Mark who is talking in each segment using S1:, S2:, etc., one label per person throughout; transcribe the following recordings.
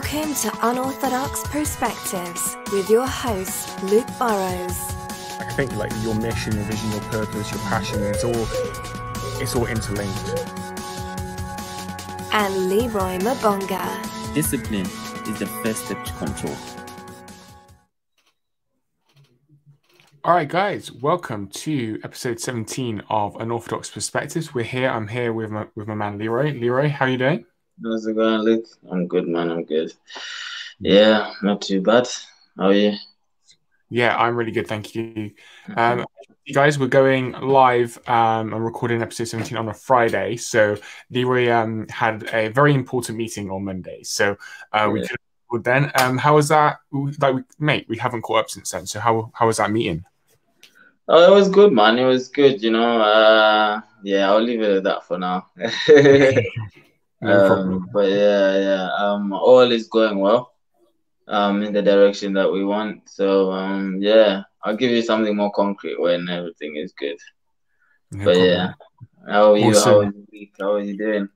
S1: Welcome to Unorthodox Perspectives with your host, Luke Burrows.
S2: I think like your mission, your vision, your purpose, your passion, it's all it's all interlinked.
S1: And Leeroy Mabonga.
S3: Discipline is the first step to control.
S2: All right, guys, welcome to episode 17 of Unorthodox Perspectives. We're here. I'm here with my with my man Leeroy. Leeroy, how you doing?
S4: How's it going, Luke? I'm good, man. I'm good. Yeah, not too bad. How are you?
S2: Yeah, I'm really good, thank you. Um, you guys, we're going live um, and recording episode 17 on a Friday. So Leeroy um, had a very important meeting on Monday, so uh, we
S4: Yeah.
S2: could record then. Um, how was that? Like, we- mate, we haven't caught up since then. So how how was that meeting?
S4: Oh, it was good, man. It was good, you know. Uh, yeah, I'll leave it at that for now.
S2: No.
S4: Um, but yeah, yeah. Um, all is going well. Um, in the direction that we want. So um, yeah, I'll give you something more concrete when everything is good.
S2: No
S4: But
S2: problem.
S4: yeah, how are you?
S2: Awesome.
S4: How your week? How are you doing?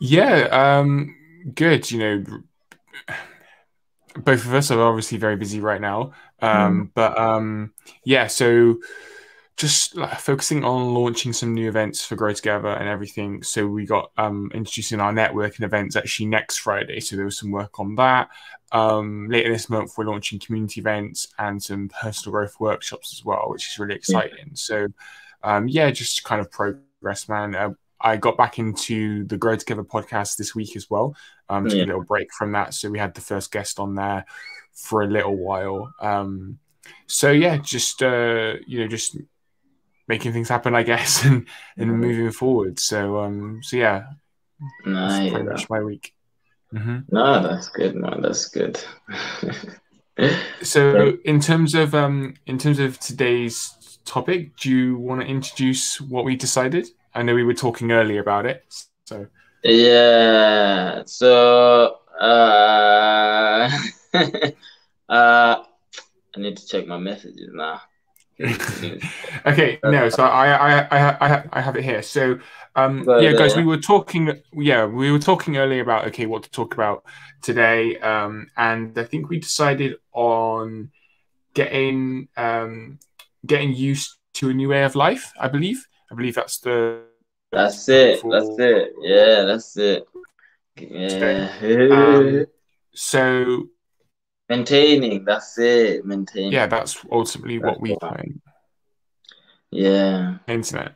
S2: Yeah, um, good. You know, both of us are obviously very busy right now. Um, but um, yeah, so just like, focusing on launching some new events for Grow Together and everything. So we got um, introducing our networking events actually next Friday. So there was some work on that. Um, later this month, we're launching community events and some personal growth workshops as well, which is really exciting. So um, yeah, just kind of progress, man. Uh, I got back into the Grow Together podcast this week as well. Um, took
S4: Yeah.
S2: a little break from that, so we had the first guest on there for a little while. Um, so yeah, just uh, you know, just making things happen, I guess, and and
S4: Mhm.
S2: moving forward. So um, so yeah, that's
S4: Nice.
S2: pretty much my week. hmm
S4: No, that's good, man. That's good.
S2: So in terms of um, in terms of today's topic, do you want to introduce what we decided? I know we were talking earlier about it. So
S4: Yeah, so uh, uh, I need to check my messages now.
S2: okay, no, so I I, I I I have it here. So um yeah, guys,
S4: yeah.
S2: we were talking yeah, we were talking earlier about okay, what to talk about today. Um and I think we decided on getting um getting used to a new way of life, I believe. I believe that's the
S4: That's it.
S2: For-
S4: That's it. Yeah, that's it. Yeah.
S2: Um, so
S4: Maintaining. That's it. Maintaining.
S2: yeah, that's ultimately what we
S4: the
S2: put
S4: Yeah.
S2: internet.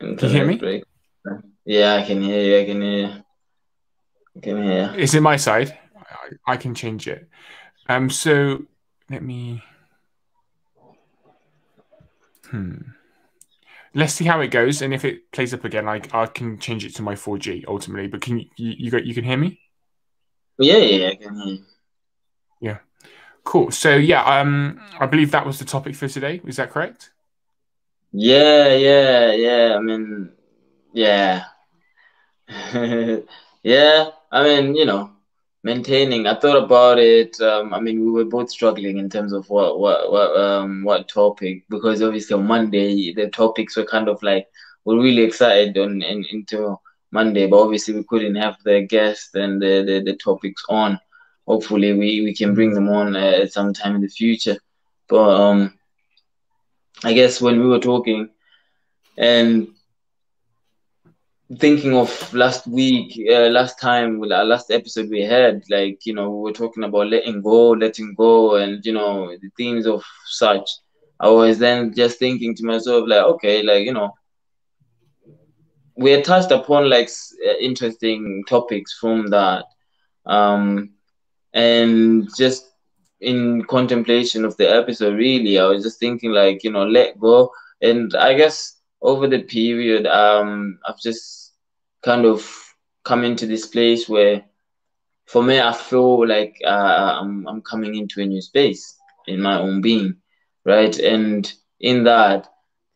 S4: Internet
S2: you hear me?
S4: break. Yeah, I can hear you. I can hear you. I can hear you.
S2: It's in my side. I, I can change it. Um, so let me. Hmm. Let's see how it goes, and if it plays up again, like I can change it to my 4G ultimately. But can you you you, got, you can hear me?
S4: Yeah, yeah, can hear you.
S2: Cool. So yeah, um, I believe that was the topic for today. Is that correct?
S4: Yeah, yeah, yeah. I mean, yeah. Yeah, I mean, you know, maintaining. I thought about it. Um, I mean, we were both struggling in terms of what, what, what, um, what topic because obviously on Monday the topics were kind of like we're really excited on in, into Monday, but obviously we couldn't have the guests and the, the, the topics on. Hopefully, we, we can bring them on uh, at some time in the future. But um, I guess when we were talking and thinking of last week, uh, last time, last episode we had, like, you know, we were talking about letting go, letting go, and, you know, the themes of such. I was then just thinking to myself, like, okay, like, you know, we had touched upon like uh, interesting topics from that. Um, and just in contemplation of the episode, really, I was just thinking, like, you know, let go. And I guess over the period, um, I've just kind of come into this place where, for me, I feel like uh, I'm I'm coming into a new space in my own being, right? And in that,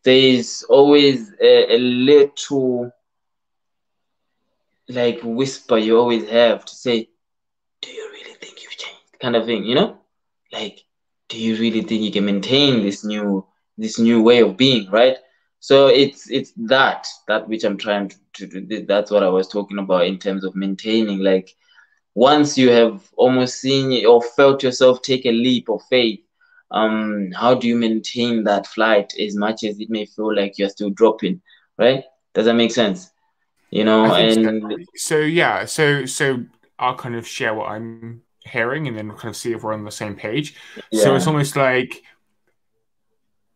S4: there's always a, a little like whisper you always have to say, "Do you really think you've changed?" kind of thing, you know? Like, do you really think you can maintain this new this new way of being, right? So it's it's that that which I'm trying to, to that's what I was talking about in terms of maintaining. Like once you have almost seen or felt yourself take a leap of faith, um, how do you maintain that flight as much as it may feel like you're still dropping, right? Does that make sense? You know, and
S2: so. so yeah, so so I'll kind of share what I'm hearing and then kind of see if we're on the same page. Yeah. So it's almost like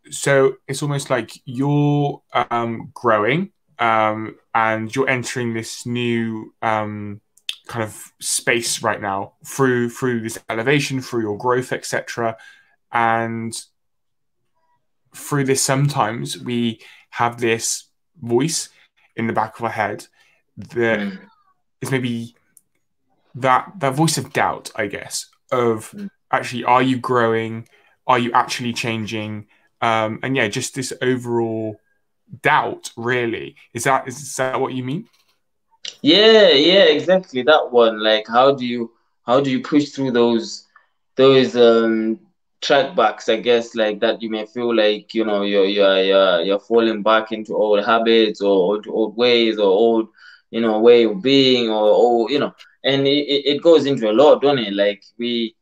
S2: so it's almost like you're um, growing um, and you're entering this new um, kind of space right now through through this elevation, through your growth, etc. And through this, sometimes we have this voice in the back of our head that mm. is maybe that that voice of doubt, I guess, of mm. actually, are you growing? Are you actually changing? Um, and yeah, just this overall doubt. Really, is that is that what you mean?
S4: Yeah, yeah, exactly that one. Like, how do you how do you push through those those um track backs? I guess like that you may feel like you know you're you're you're, you're falling back into old habits or into old ways or old you know way of being or, or you know and it, it goes into a lot don't it like we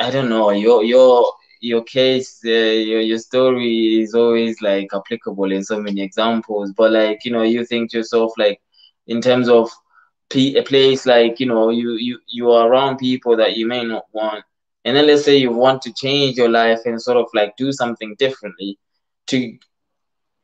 S4: i don't know your your your case uh, your, your story is always like applicable in so many examples but like you know you think to yourself like in terms of a place like you know you you you are around people that you may not want and then let's say you want to change your life and sort of like do something differently to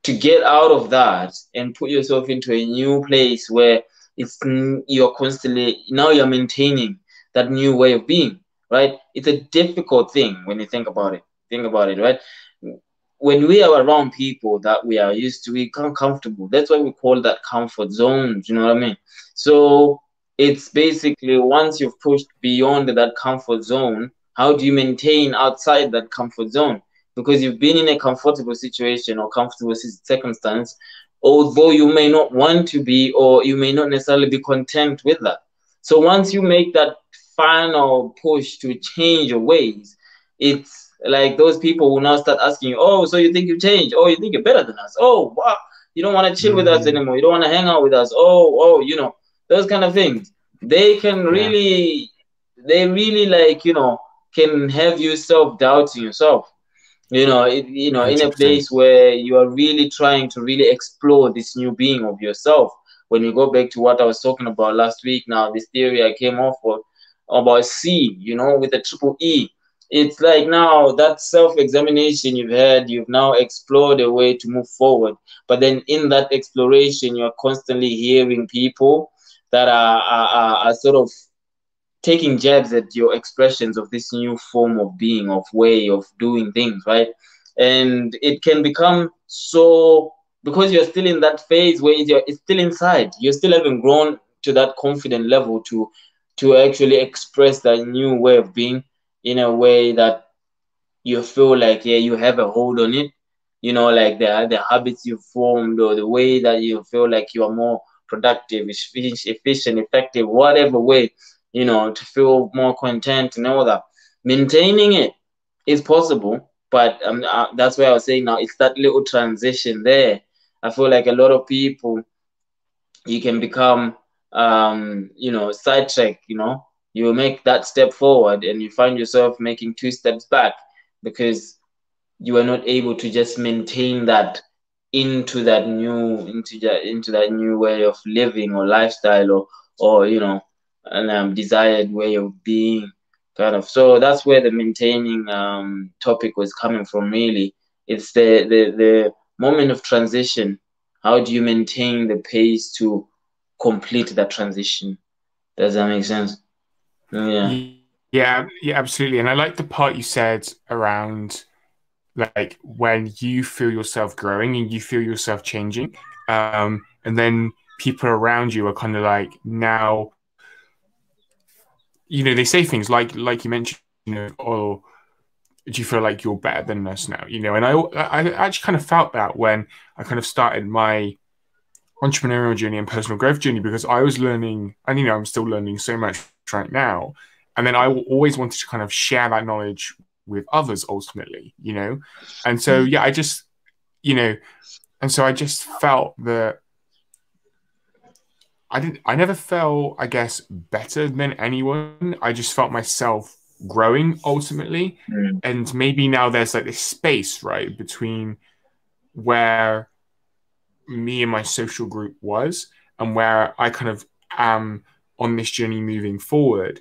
S4: to get out of that and put yourself into a new place where it's you're constantly now you're maintaining that new way of being right? It's a difficult thing when you think about it. Think about it right? When we are around people that we are used to we become comfortable. That's why we call that comfort zones you know what i mean? So it's basically once you've pushed beyond that comfort zone how do you maintain outside that comfort zone because you've been in a comfortable situation or comfortable circumstance, although you may not want to be or you may not necessarily be content with that. So once you make that final push to change your ways, it's like those people will now start asking you, Oh, so you think you changed? Oh, you think you're better than us? Oh, wow. You don't want to chill mm-hmm. with us mm. anymore. You don't want to hang out with us. Oh, oh, you know, those kind of things. They can really, they really like, you know, can have you self doubting yourself. You know it, you know in a place where you are really trying to really explore this new being of yourself. When you go back to what i was talking about last week now this theory i came off of about c you know with a triple e. It's like now that self-examination you've had you've now explored a way to move forward. But then in that exploration you're constantly hearing people that are, are, are sort of taking jabs at your expressions of this new form of being, of way of doing things, right? And it can become so because you're still in that phase where it's still inside. You still haven't grown to that confident level to to actually express that new way of being in a way that you feel like yeah you have a hold on it. You know, like the the habits you formed or the way that you feel like you are more productive, efficient, effective, whatever way you know, to feel more content and all that. Maintaining it is possible, but um, uh, that's why I was saying now it's that little transition there. I feel like a lot of people, you can become, um, you know, sidetrack. You know, you make that step forward and you find yourself making two steps back because you are not able to just maintain that into that new into that into that new way of living or lifestyle or or you know and um, desired way of being kind of. So that's where the maintaining um, topic was coming from really. It's the, the the moment of transition. How do you maintain the pace to complete that transition? Does that make sense? Yeah.
S2: Yeah yeah absolutely. And i like the part you said around like when you feel yourself growing and you feel yourself changing um, and then people around you are kind of like now you know, they say things like like you mentioned, you know, oh, do you feel like you're better than us now? You know, and I I actually kind of felt that when I kind of started my entrepreneurial journey and personal growth journey because I was learning, and you know, I'm still learning so much right now. And then I always wanted to kind of share that knowledge with others ultimately, you know? And so, mm. yeah, I just, you know, and so I just felt that I didn't. I never felt, I guess, better than anyone. I just felt myself growing ultimately,
S4: Mm.
S2: and maybe now there's like this space right between where me and my social group was and where I kind of am on this journey moving forward.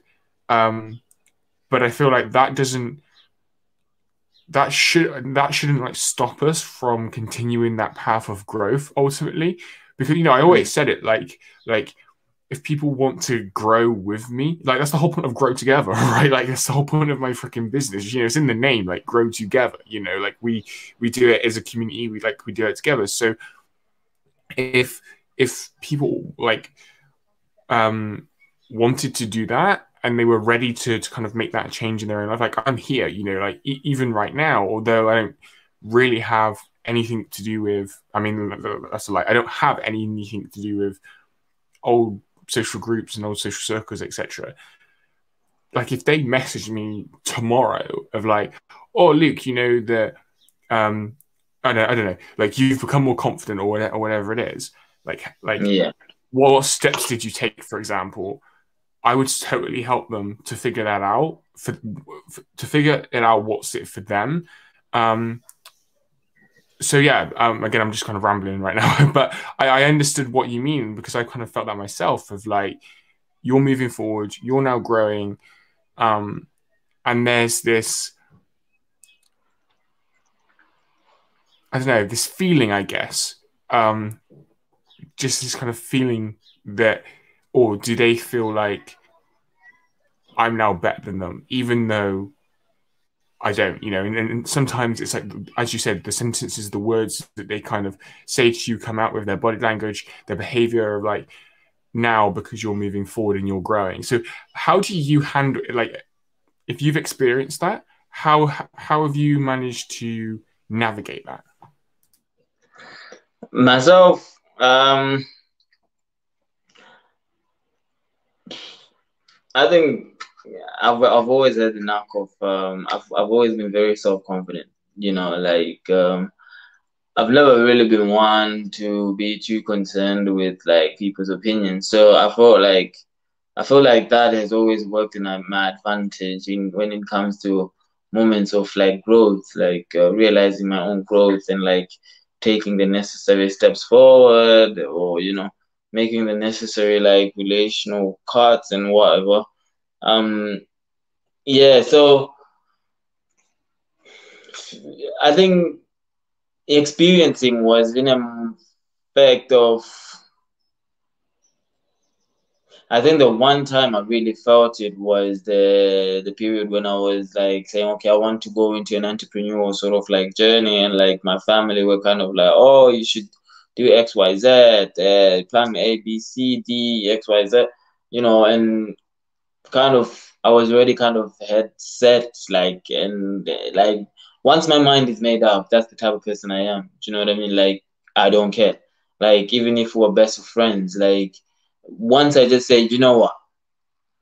S2: Um, but I feel like that doesn't that should that shouldn't like stop us from continuing that path of growth ultimately because you know I always said it like like if people want to grow with me like that's the whole point of grow together right? Like that's the whole point of my freaking business. You know it's in the name like grow together you know? Like we we do it as a community we like we do it together. So if if people like um wanted to do that and they were ready to, to kind of make that change in their own life like i'm here you know? Like e- even right now although i don't really have anything to do with i mean that's a lie. I don't have anything to do with old social groups and old social circles etc like if they message me tomorrow of like oh luke you know that um I don't, I don't know like you've become more confident or whatever, or whatever it is like like
S4: Yeah.
S2: what steps did you take for example? I would totally help them to figure that out for, for to figure it out what's it for them. Um so yeah um again i'm just kind of rambling right now but I, I understood what you mean because i kind of felt that myself of like you're moving forward you're now growing um and there's this i don't know this feeling i guess um just this kind of feeling that or do they feel like i'm now better than them even though i don't you know and, and sometimes it's like as you said the sentences the words that they kind of say to you come out with their body language their behavior of like now because you're moving forward and you're growing. So how do you handle it like if you've experienced that how how have you managed to navigate that?
S4: Myself, um, I think I've I've always had the knack of um I've I've always been very self confident. You know, like um I've never really been one to be too concerned with like people's opinions. So I felt like I feel like that has always worked in my advantage in when it comes to moments of like growth, like uh, realizing my own growth and like taking the necessary steps forward or you know making the necessary like relational cuts and whatever um yeah so i think experiencing was in a fact of I think the one time I really felt it was the the period when I was like saying, okay, I want to go into an entrepreneurial sort of like journey, and like my family were kind of like, oh, you should do X, Y, Z, uh, plan A, B, C, D, X, Y, Z, you know, and kind of I was already kind of head set, like, and like once my mind is made up, that's the type of person I am. Do you know what I mean? Like, I don't care. Like, even if we're best of friends, like once I just say, you know what,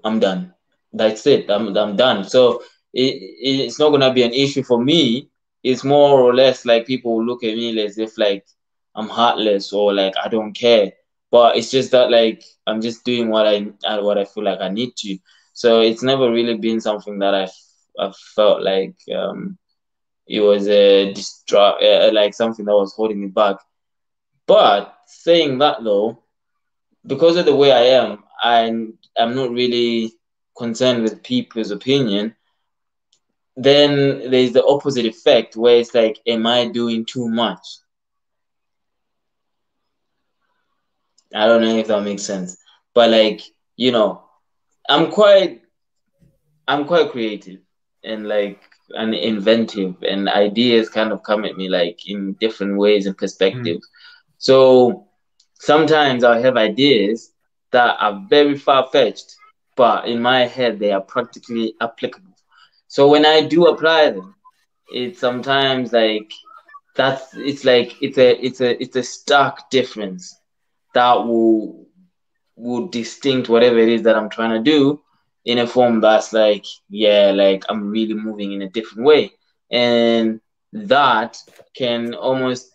S4: I'm done. That's it. I'm I'm done. So it, it's not gonna be an issue for me. It's more or less like people look at me as if like I'm heartless or like I don't care. But it's just that like I'm just doing what I what I feel like I need to. So it's never really been something that I I felt like um, it was a distra- uh, like something that was holding me back. But saying that though, because of the way I am, I'm I'm not really concerned with people's opinion. Then there's the opposite effect where it's like, am I doing too much? I don't know if that makes sense, but like you know, I'm quite I'm quite creative and like and inventive, and ideas kind of come at me like in different ways and perspectives. Mm. So sometimes I have ideas that are very far fetched, but in my head they are practically applicable. So when I do apply them, it's sometimes like that's it's like it's a it's a it's a stark difference that will will distinct whatever it is that I'm trying to do in a form that's like yeah like I'm really moving in a different way and that can almost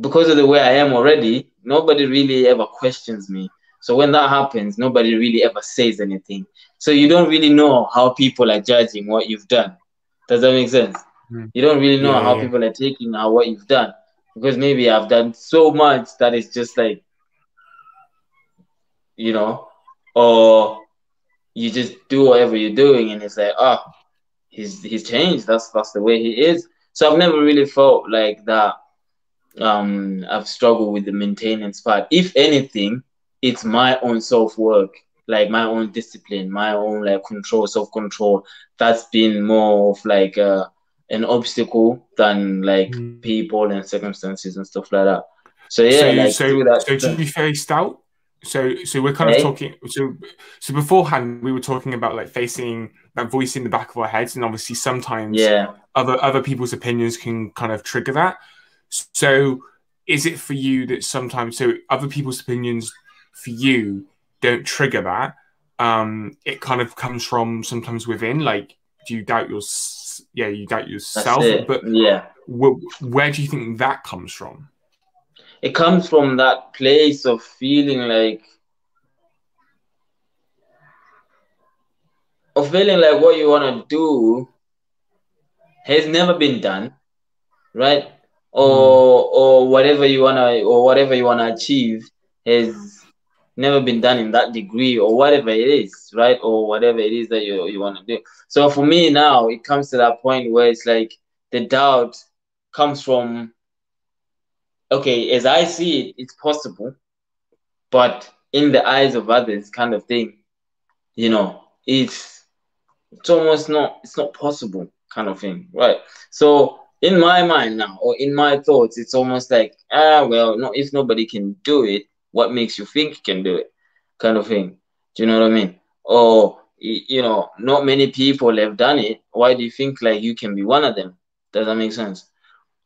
S4: because of the way I am already, nobody really ever questions me. So when that happens, nobody really ever says anything. So you don't really know how people are judging what you've done. Does that make sense?
S2: Mm.
S4: You don't really know
S2: Yeah,
S4: how
S2: yeah.
S4: people are taking now what you've done because maybe I've done so much that it's just like, you know, or you just do whatever you're doing and it's like, oh, he's he's changed. That's that's the way he is. So I've never really felt like that. Um, I've struggled with the maintenance part. If anything, it's my own self work, like my own discipline, my own like control, self control. That's been more of like uh, an obstacle than like
S2: Mm.
S4: people and circumstances and stuff like that. So yeah,
S2: so,
S4: like
S2: so, so to be faced out. So, so we're kind of talking. So, so beforehand, we were talking about like facing that voice in the back of our heads, and obviously sometimes
S4: yeah.
S2: other other people's opinions can kind of trigger that. So, is it for you that sometimes so other people's opinions for you don't trigger that? Um, it kind of comes from sometimes within. Like, do you doubt your yeah, you doubt yourself, but
S4: yeah.
S2: wh- where do you think that comes from?
S4: It comes from that place of feeling like of feeling like what you want to do has never been done right? Or mm. or whatever you want to or whatever you want to achieve has never been done in that degree or whatever it is right? Or whatever it is that you, you want to do. So for me now it comes to that point where it's like the doubt comes from okay, as I see it, it's possible, but in the eyes of others, kind of thing, you know, it's it's almost not it's not possible, kind of thing, right? So in my mind now, or in my thoughts, it's almost like ah, well, no, if nobody can do it, what makes you think you can do it, kind of thing. Do you know what I mean? Or you know, not many people have done it. Why do you think like you can be one of them? Does that make sense?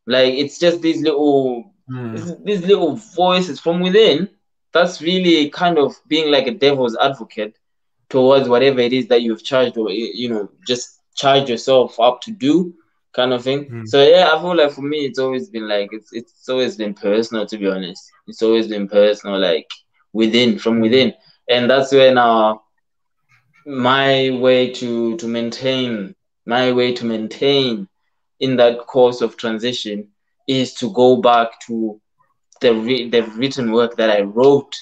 S4: Like it's just these little these, these little voices from within. That's really kind of being like a devil's advocate towards whatever it is that you've charged or you know just charge yourself up to do kind of thing.
S2: Mm.
S4: so yeah i feel like for me it's always been like it's it's always been personal to be honest. It's always been personal like within from within. And that's where now my way to to maintain my way to maintain in that course of transition is to go back to the re- the written work that I wrote,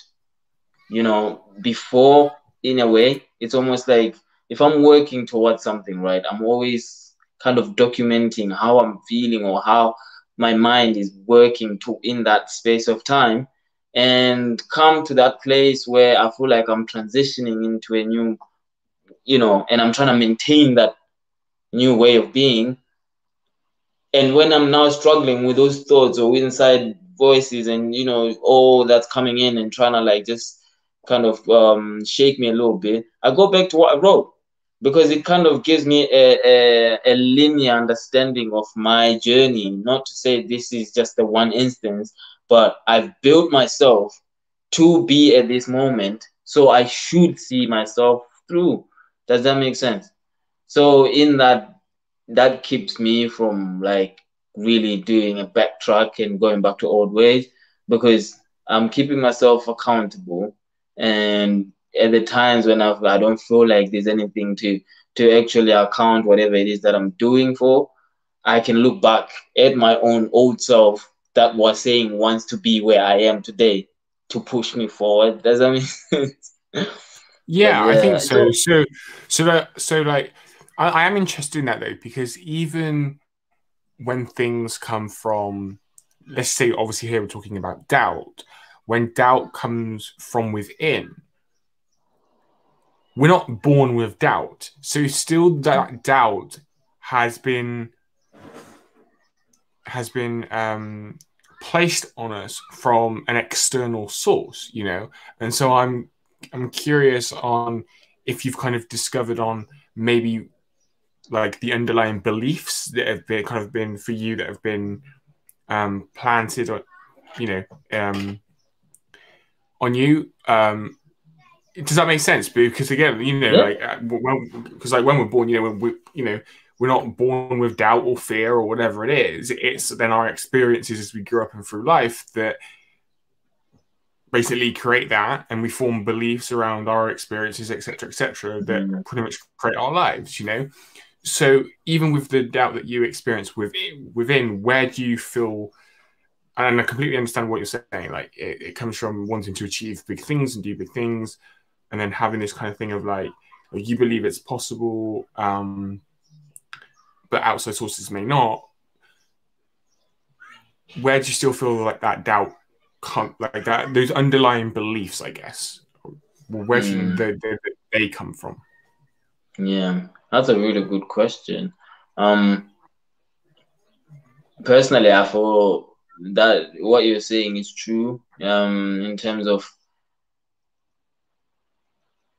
S4: you know, before. In a way, it's almost like if I'm working towards something, right? I'm always kind of documenting how I'm feeling or how my mind is working to in that space of time, and come to that place where I feel like I'm transitioning into a new, you know, and I'm trying to maintain that new way of being and when i'm now struggling with those thoughts or inside voices and you know all that's coming in and trying to like just kind of um, shake me a little bit i go back to what i wrote. Because it kind of gives me a, a, a linear understanding of my journey. Not to say this is just the one instance but i've built myself to be at this moment so i should see myself through. Does that make sense? So in that that keeps me from like really doing a backtrack and going back to old ways because I'm keeping myself accountable and at the times when I've, I don't feel like there's anything to to actually account whatever it is that I'm doing for, I can look back at my own old self that was saying wants to be where I am today to push me forward. Does that make sense?
S2: Yeah,
S4: But
S2: I think so. So, so that, so like, I, I am interested in that though, because even when things come from, let's say, obviously here we're talking about doubt. When doubt comes from within, we're not born with doubt. So still, that doubt has been has been um, placed on us from an external source, you know. And so I'm I'm curious on if you've kind of discovered on maybe like the underlying beliefs that have been kind of been for you that have been um, planted or you know um, on you. Um, does that make sense? Because again, you know,
S4: Yeah.
S2: like because like when we're born, you know, when we you know we're not born with doubt or fear or whatever it is. It's then our experiences as we grow up and through life that basically create that and we form beliefs around our experiences etc etc that
S4: Mhm.
S2: pretty much create our lives you know so even with the doubt that you experience within, within where do you feel and i completely understand what you're saying like it, it comes from wanting to achieve big things and do big things and then having this kind of thing of like you believe it's possible um but outside sources may not. Where do you still feel like that doubt like that those underlying beliefs i guess? Where should
S4: Mm.
S2: they, they, they come from?
S4: Yeah, that's a really good question. Um, personally, I feel that what you're saying is true. Um, in terms of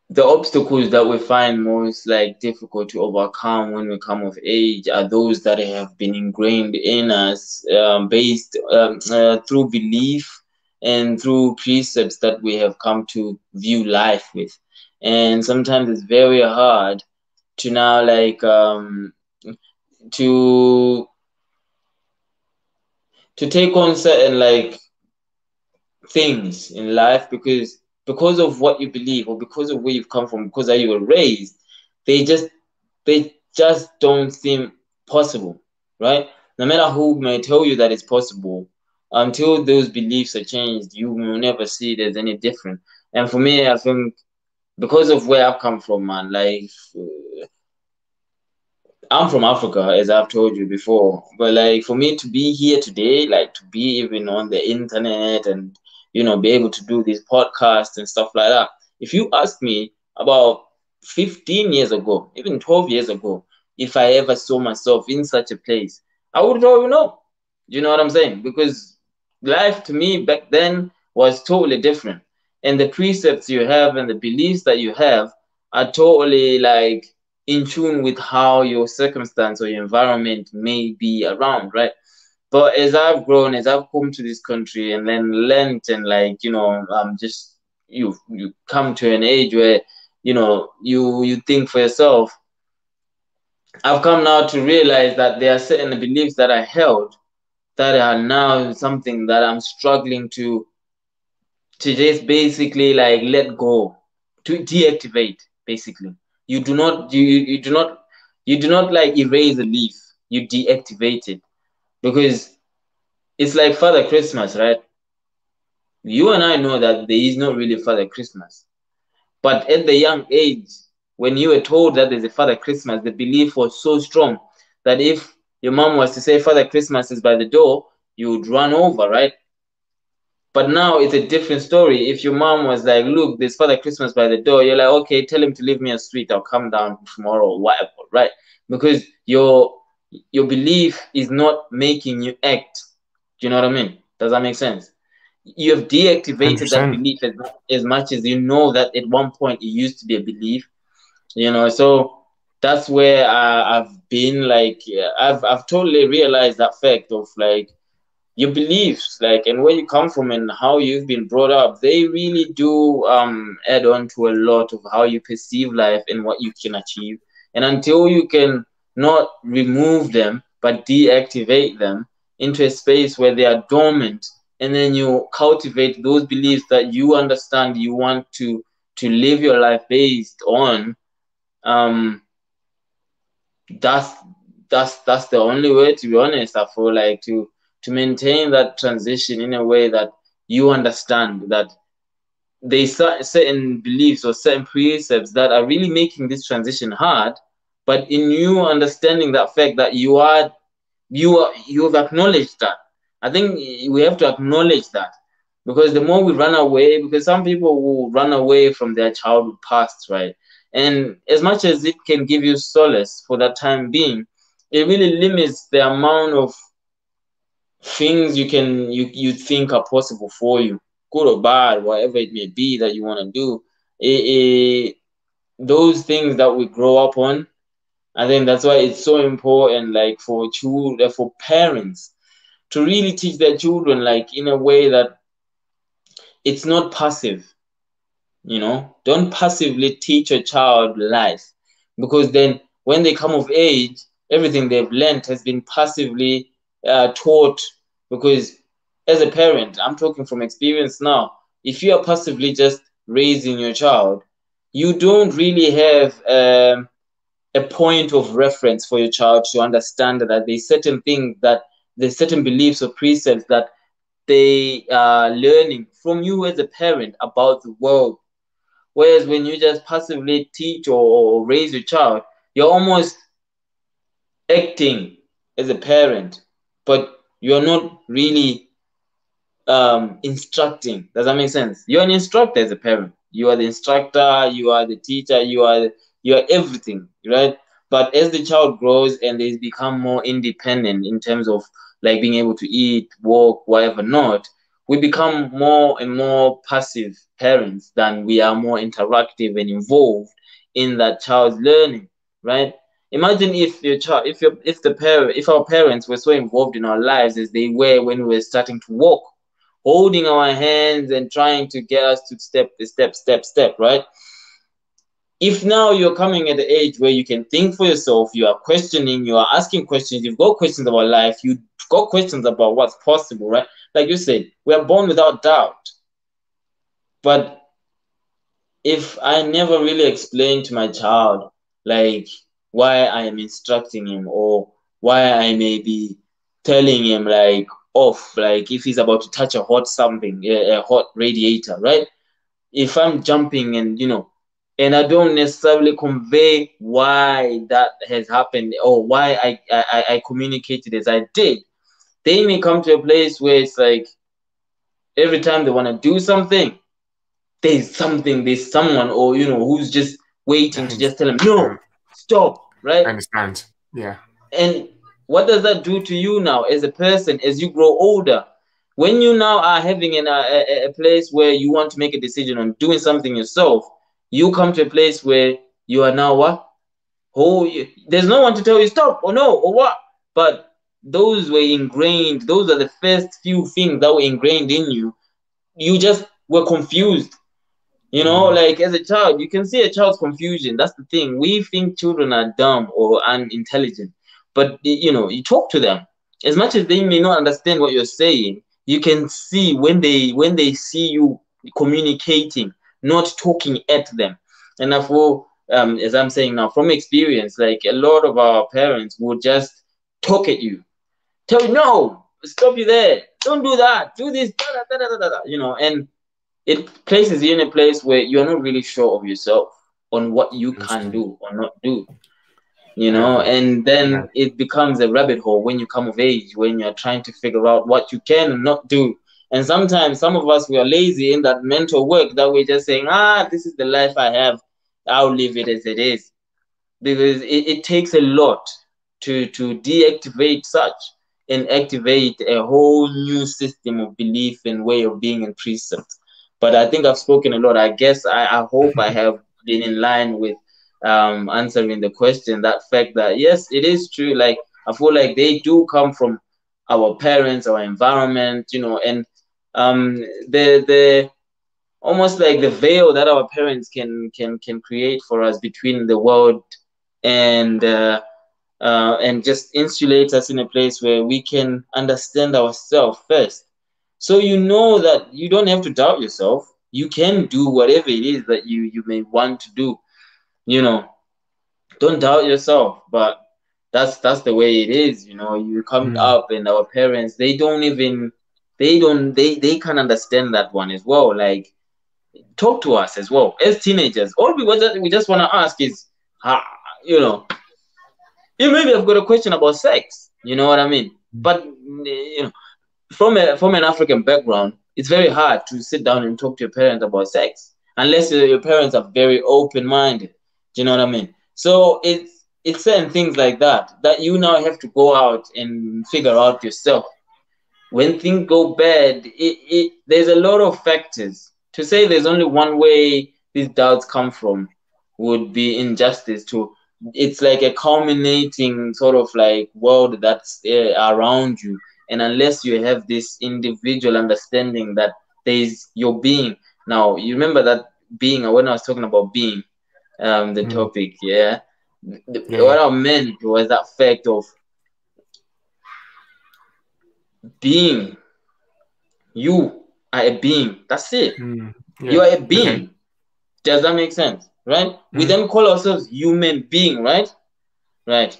S4: the obstacles that we find most like difficult to overcome when we come of age are those that have been ingrained in us, um, based um, uh, through belief and through precepts that we have come to view life with. And sometimes it's very hard to now like um to to take on certain like things in life because because of what you believe or because of where you've come from because how you were raised they just they just don't seem possible right? No matter who may tell you that it's possible until those beliefs are changed you will never see there's any different and for me i think because of where i've come from man like I'm from Africa, as I've told you before. But like for me to be here today, like to be even on the internet and you know be able to do these podcasts and stuff like that. If you ask me about 15 years ago, even 12 years ago, if I ever saw myself in such a place, I would tell you no. You know what I'm saying? Because life to me back then was totally different. And the precepts you have and the beliefs that you have are totally like in tune with how your circumstance or your environment may be around, right? But as I've grown, as I've come to this country and then learned and like, you know, um just you you come to an age where, you know, you you think for yourself. I've come now to realize that there are certain beliefs that I held that are now something that I'm struggling to to just basically like let go, to deactivate, basically you do not you, you do not you do not like erase a leaf. You deactivate it. Because it's like father christmas right? You and i know that there is not really father christmas. But at the young age when you were told that there's a father christmas the belief was so strong that if your mom was to say father christmas is by the door you would run over right but now it's a different story. If your mom was like, look, there's Father Christmas by the door, you're like, okay, tell him to leave me a sweet. I'll come down tomorrow or whatever, right? Because your your belief is not making you act. Do you know what I mean? Does that make sense? You have deactivated that
S2: 100%.
S4: belief as, as much as you know that at one point it used to be a belief. You know, so that's where I, I've been like, I've I've totally realized that fact of like your beliefs like and where you come from and how you've been brought up they really do um add on to a lot of how you perceive life and what you can achieve. And until you can not remove them but deactivate them into a space where they are dormant and then you cultivate those beliefs that you understand you want to to live your life based on um that's that's that's the only way to be honest. I feel like to to maintain that transition in a way that you understand that there's cer- certain beliefs or certain precepts that are really making this transition hard but in you understanding that fact that you are you are you have acknowledged that. I think we have to acknowledge that because the more we run away because some people will run away from their childhood past right? And as much as it can give you solace for that time being it really limits the amount of things you can you you think are possible for you good or bad whatever it may be that you want to do it, it, those things that we grow up on i think that's why it's so important like for children for parents to really teach their children like in a way that it's not passive you know? Don't passively teach a child life because then when they come of age everything they've learned has been passively uh, taught because as a parent, I'm talking from experience now. If you are passively just raising your child, you don't really have um, a point of reference for your child to understand that there's certain things that there's certain beliefs or precepts that they are learning from you as a parent about the world. Whereas when you just passively teach or, or raise your child, you're almost acting as a parent, but you're not really um, instructing. Does that make sense? You're an instructor as a parent. You are the instructor. You are the teacher. You are you are everything, right? But as the child grows and they become more independent in terms of like being able to eat, walk, whatever not, we become more and more passive parents than we are more interactive and involved in that child's learning, right? Imagine if your child, if your, if the parent, if our parents were so involved in our lives as they were when we were starting to walk, holding our hands and trying to get us to step, step, step, step, right? If now you're coming at the age where you can think for yourself, you are questioning, you are asking questions, you've got questions about life, you've got questions about what's possible, right? Like you said, we are born without doubt. But if I never really explained to my child, like why I am instructing him or why I may be telling him like off, like if he's about to touch a hot something, a, a hot radiator, right? If I'm jumping and you know, and I don't necessarily convey why that has happened or why I, I, I communicated as I did, they may come to a place where it's like every time they want to do something, there's something, there's someone, or you know, who's just waiting to just tell them, no, stop, right?
S2: I understand. Yeah.
S4: And what does that do to you now as a person as you grow older? When you now are having in a, a, place where you want to make a decision on doing something yourself, you come to a place where you are now what? Oh, you, there's no one to tell you stop or no or what. But those were ingrained. Those are the first few things that were ingrained in you. You just were confused. You know, mm-hmm. like as a child, you can see a child's confusion. That's the thing. We think children are dumb or unintelligent, but you know, you talk to them. As much as they may not understand what you're saying, you can see when they when they see you communicating, not talking at them. And therefore, um, as I'm saying now, from experience, like a lot of our parents would just talk at you tell you, no, stop you there. Don't do that. Do this. Da, da, da, you know, and it places you in a place where you're not really sure of yourself on what you can do or not do. You know, and then it becomes a rabbit hole when you come of age, when you're trying to figure out what you can and not do. And sometimes some of us we are lazy in that mental work that we're just saying, ah, this is the life I have. I'll leave it as it is. Because it, it takes a lot to to deactivate such and activate a whole new system of belief and way of being and precepts. But I think I've spoken a lot. I guess I, I hope I have been in line with um, answering the question. That fact that yes, it is true. Like I feel like they do come from our parents, our environment, you know, and um, the the almost like the veil that our parents can can can create for us between the world and uh, uh, and just insulate us in a place where we can understand ourselves first. So you know that you don't have to doubt yourself. You can do whatever it is that you you may want to do. You know, don't doubt yourself. But that's that's the way it is. You know, you come mm. up and our parents they don't even they don't they they can understand that one as well. Like talk to us as well as teenagers. All we just we just want to ask is, how, you know, you maybe have got a question about sex. You know what I mean? Mm. But you know, from a from an African background, it's very hard to sit down and talk to your parents about sex unless your parents are very open minded. Do you know what I mean? So it's it's certain things like that that you now have to go out and figure out yourself. When things go bad, it, it there's a lot of factors. To say there's only one way these doubts come from would be injustice to it's like a culminating sort of like world that's uh, around you and unless you have this individual understanding that there's your being now you remember that being when i was talking about being um the mm. topic yeah The-
S2: Yeah.
S4: What I meant was that fact of being. You are a being. That's it.
S2: Mm,
S4: You are a being. Does that make sense? Right? We
S2: Mhm.
S4: then call ourselves human being, right? Right.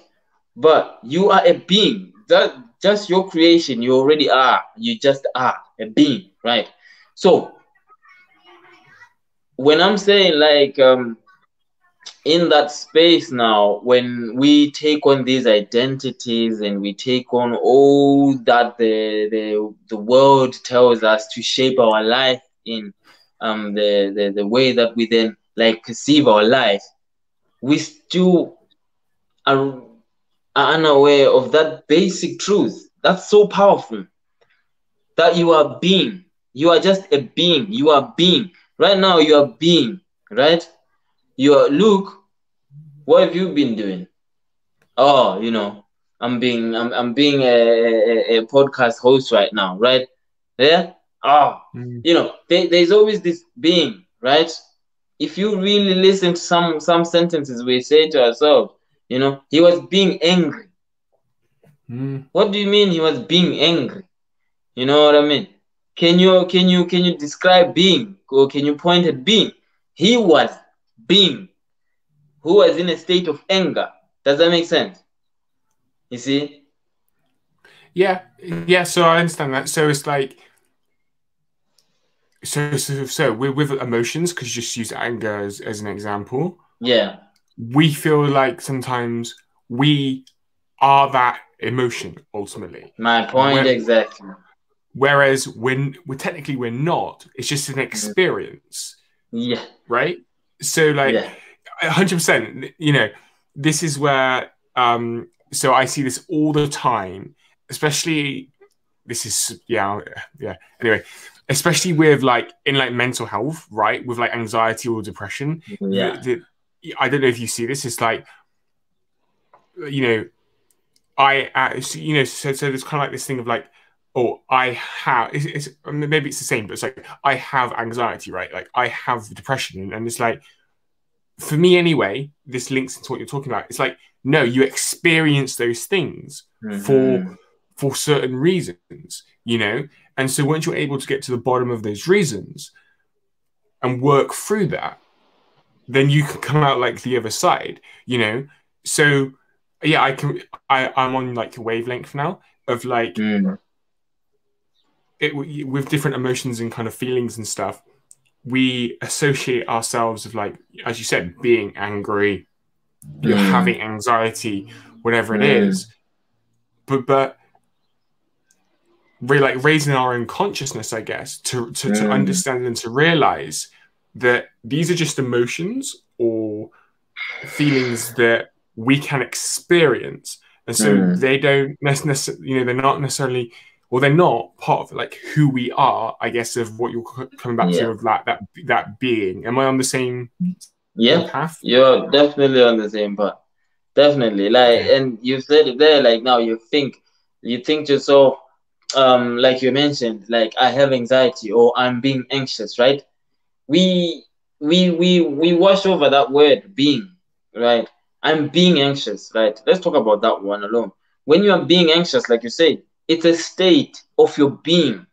S4: But you are a being. That just your creation. You already are. You just are a being, right? So when I'm saying like um in that space now, when we take on these identities and we take on all that the the, the world tells us to shape our life in um the, the the way that we then like perceive our life, we still are, are unaware of that basic truth. That's so powerful. That you are being. You are just a being. You are being. Right now you are being, right? You are look, what have you been doing? Oh, you know, I'm being I'm I'm being a, a, a podcast host right now, right? Yeah. Oh,
S2: Mm,
S4: you know, there, there's always this being, right? If you really listen to some some sentences we say to ourselves, you know, he was being angry.
S2: mm,
S4: What do you mean he was being angry? You know what I mean? Can you can you can you describe being or can you point at being? He was being who was in a state of anger. Does that make sense? You see?
S2: Yeah, yeah. So I understand that. So it's like, so so so with, with emotions, because you just use anger as, as an example.
S4: Yeah.
S2: We feel like sometimes we are that emotion ultimately,
S4: My point
S2: Well-
S4: exactly.
S2: whereas when we're technically we're not. It's just an experience,
S4: Yeah.
S2: right? So like,
S4: Yeah.
S2: hundred percent. You know, this is where. Um, so I see this all the time, especially. This is yeah yeah. Anyway, especially with like in like mental health, right? With like anxiety or depression.
S4: Yeah.
S2: The- I don't know if you see this. It's like, you know, I uh, you know so so there's kind of like this thing of like. Oh, I have. It's, it's maybe it's the same, but it's like I have anxiety, right? Like I have depression, and it's like for me anyway, this links into what you're talking about. It's like, no, you experience those things
S4: Mhm.
S2: for for certain reasons, you know? And so once you're able to get to the bottom of those reasons and work through that, then you can come out like the other side, you know? So yeah, I can I, I'm on like a wavelength now of like
S4: Mm.
S2: it with different emotions and kind of feelings and stuff we associate ourselves with like as you said being angry you're
S4: Mm.
S2: having anxiety whatever it
S4: Mm.
S2: is but but really like raising our own consciousness i guess to to, to
S4: Mm.
S2: understand and to realize that these are just emotions or feelings that we can experience and so
S4: Mm.
S2: they don't necessarily you know they're not necessarily well they're not part of like who we are i guess of what you're coming back
S4: Yeah.
S2: to of that that that being am i on the same
S4: Yeah.
S2: path
S4: You're definitely on the same path. Definitely. Like
S2: Okay.
S4: and you said it there, like now you think you think to yourself, um, like you mentioned, like I have anxiety or I'm being anxious, right? We we we we wash over that word being, right? I'm being anxious, right? Let's talk about that one alone. When you are being anxious, like you say, it's a state of your being.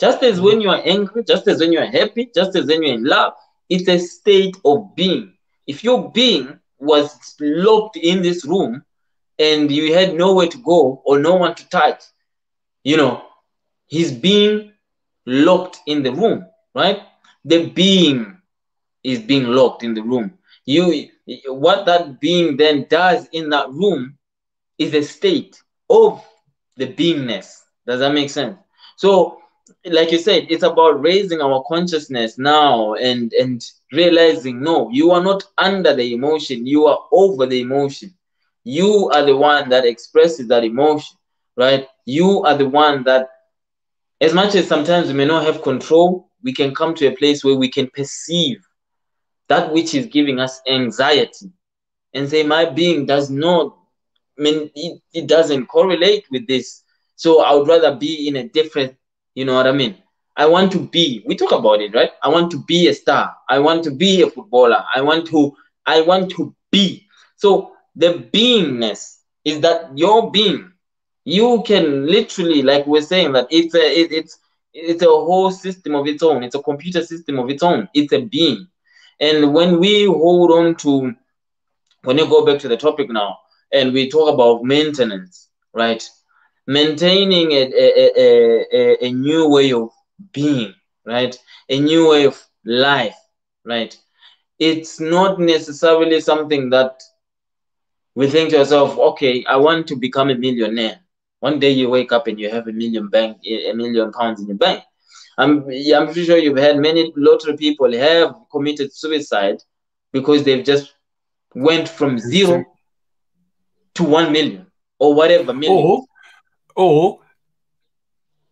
S4: Just as when you are angry, just as when you are happy, just as when you're in love, it's a state of being. If your being was locked in this room and you had nowhere to go or no one to touch, you know, he's being locked in the room, right? The being is being locked in the room. You, what that being then does in that room is a state of the beingness. Does that make sense? So, like you said, it's about raising our consciousness now and and realizing no, you are not under the emotion, you are over the emotion. You are the one that expresses that emotion, right? You are the one that, as much as sometimes we may not have control, we can come to a place where we can perceive that which is giving us anxiety and say, My being does not, I mean, it, it doesn't correlate with this. So I would rather be in a different, you know what I mean? I want to be, we talk about it, right? I want to be a star. I want to be a footballer. I want to, I want to be So the beingness is that your being, you can literally, like we're saying, that it's a it, it's it's a whole system of its own. It's a computer system of its own. It's a being. And when we hold on to, when you go back to the topic now, and we talk about maintenance, right? Maintaining a, a, a, a, new way of being, right? A new way of life, right? It's not necessarily something that we think to ourselves, okay, I want to become a millionaire. One day you wake up and you have a million bank, a million pounds in the bank. I'm, I'm pretty sure you've had many lottery people have committed suicide because they've just went from zero to one million or whatever million.
S2: Or, or,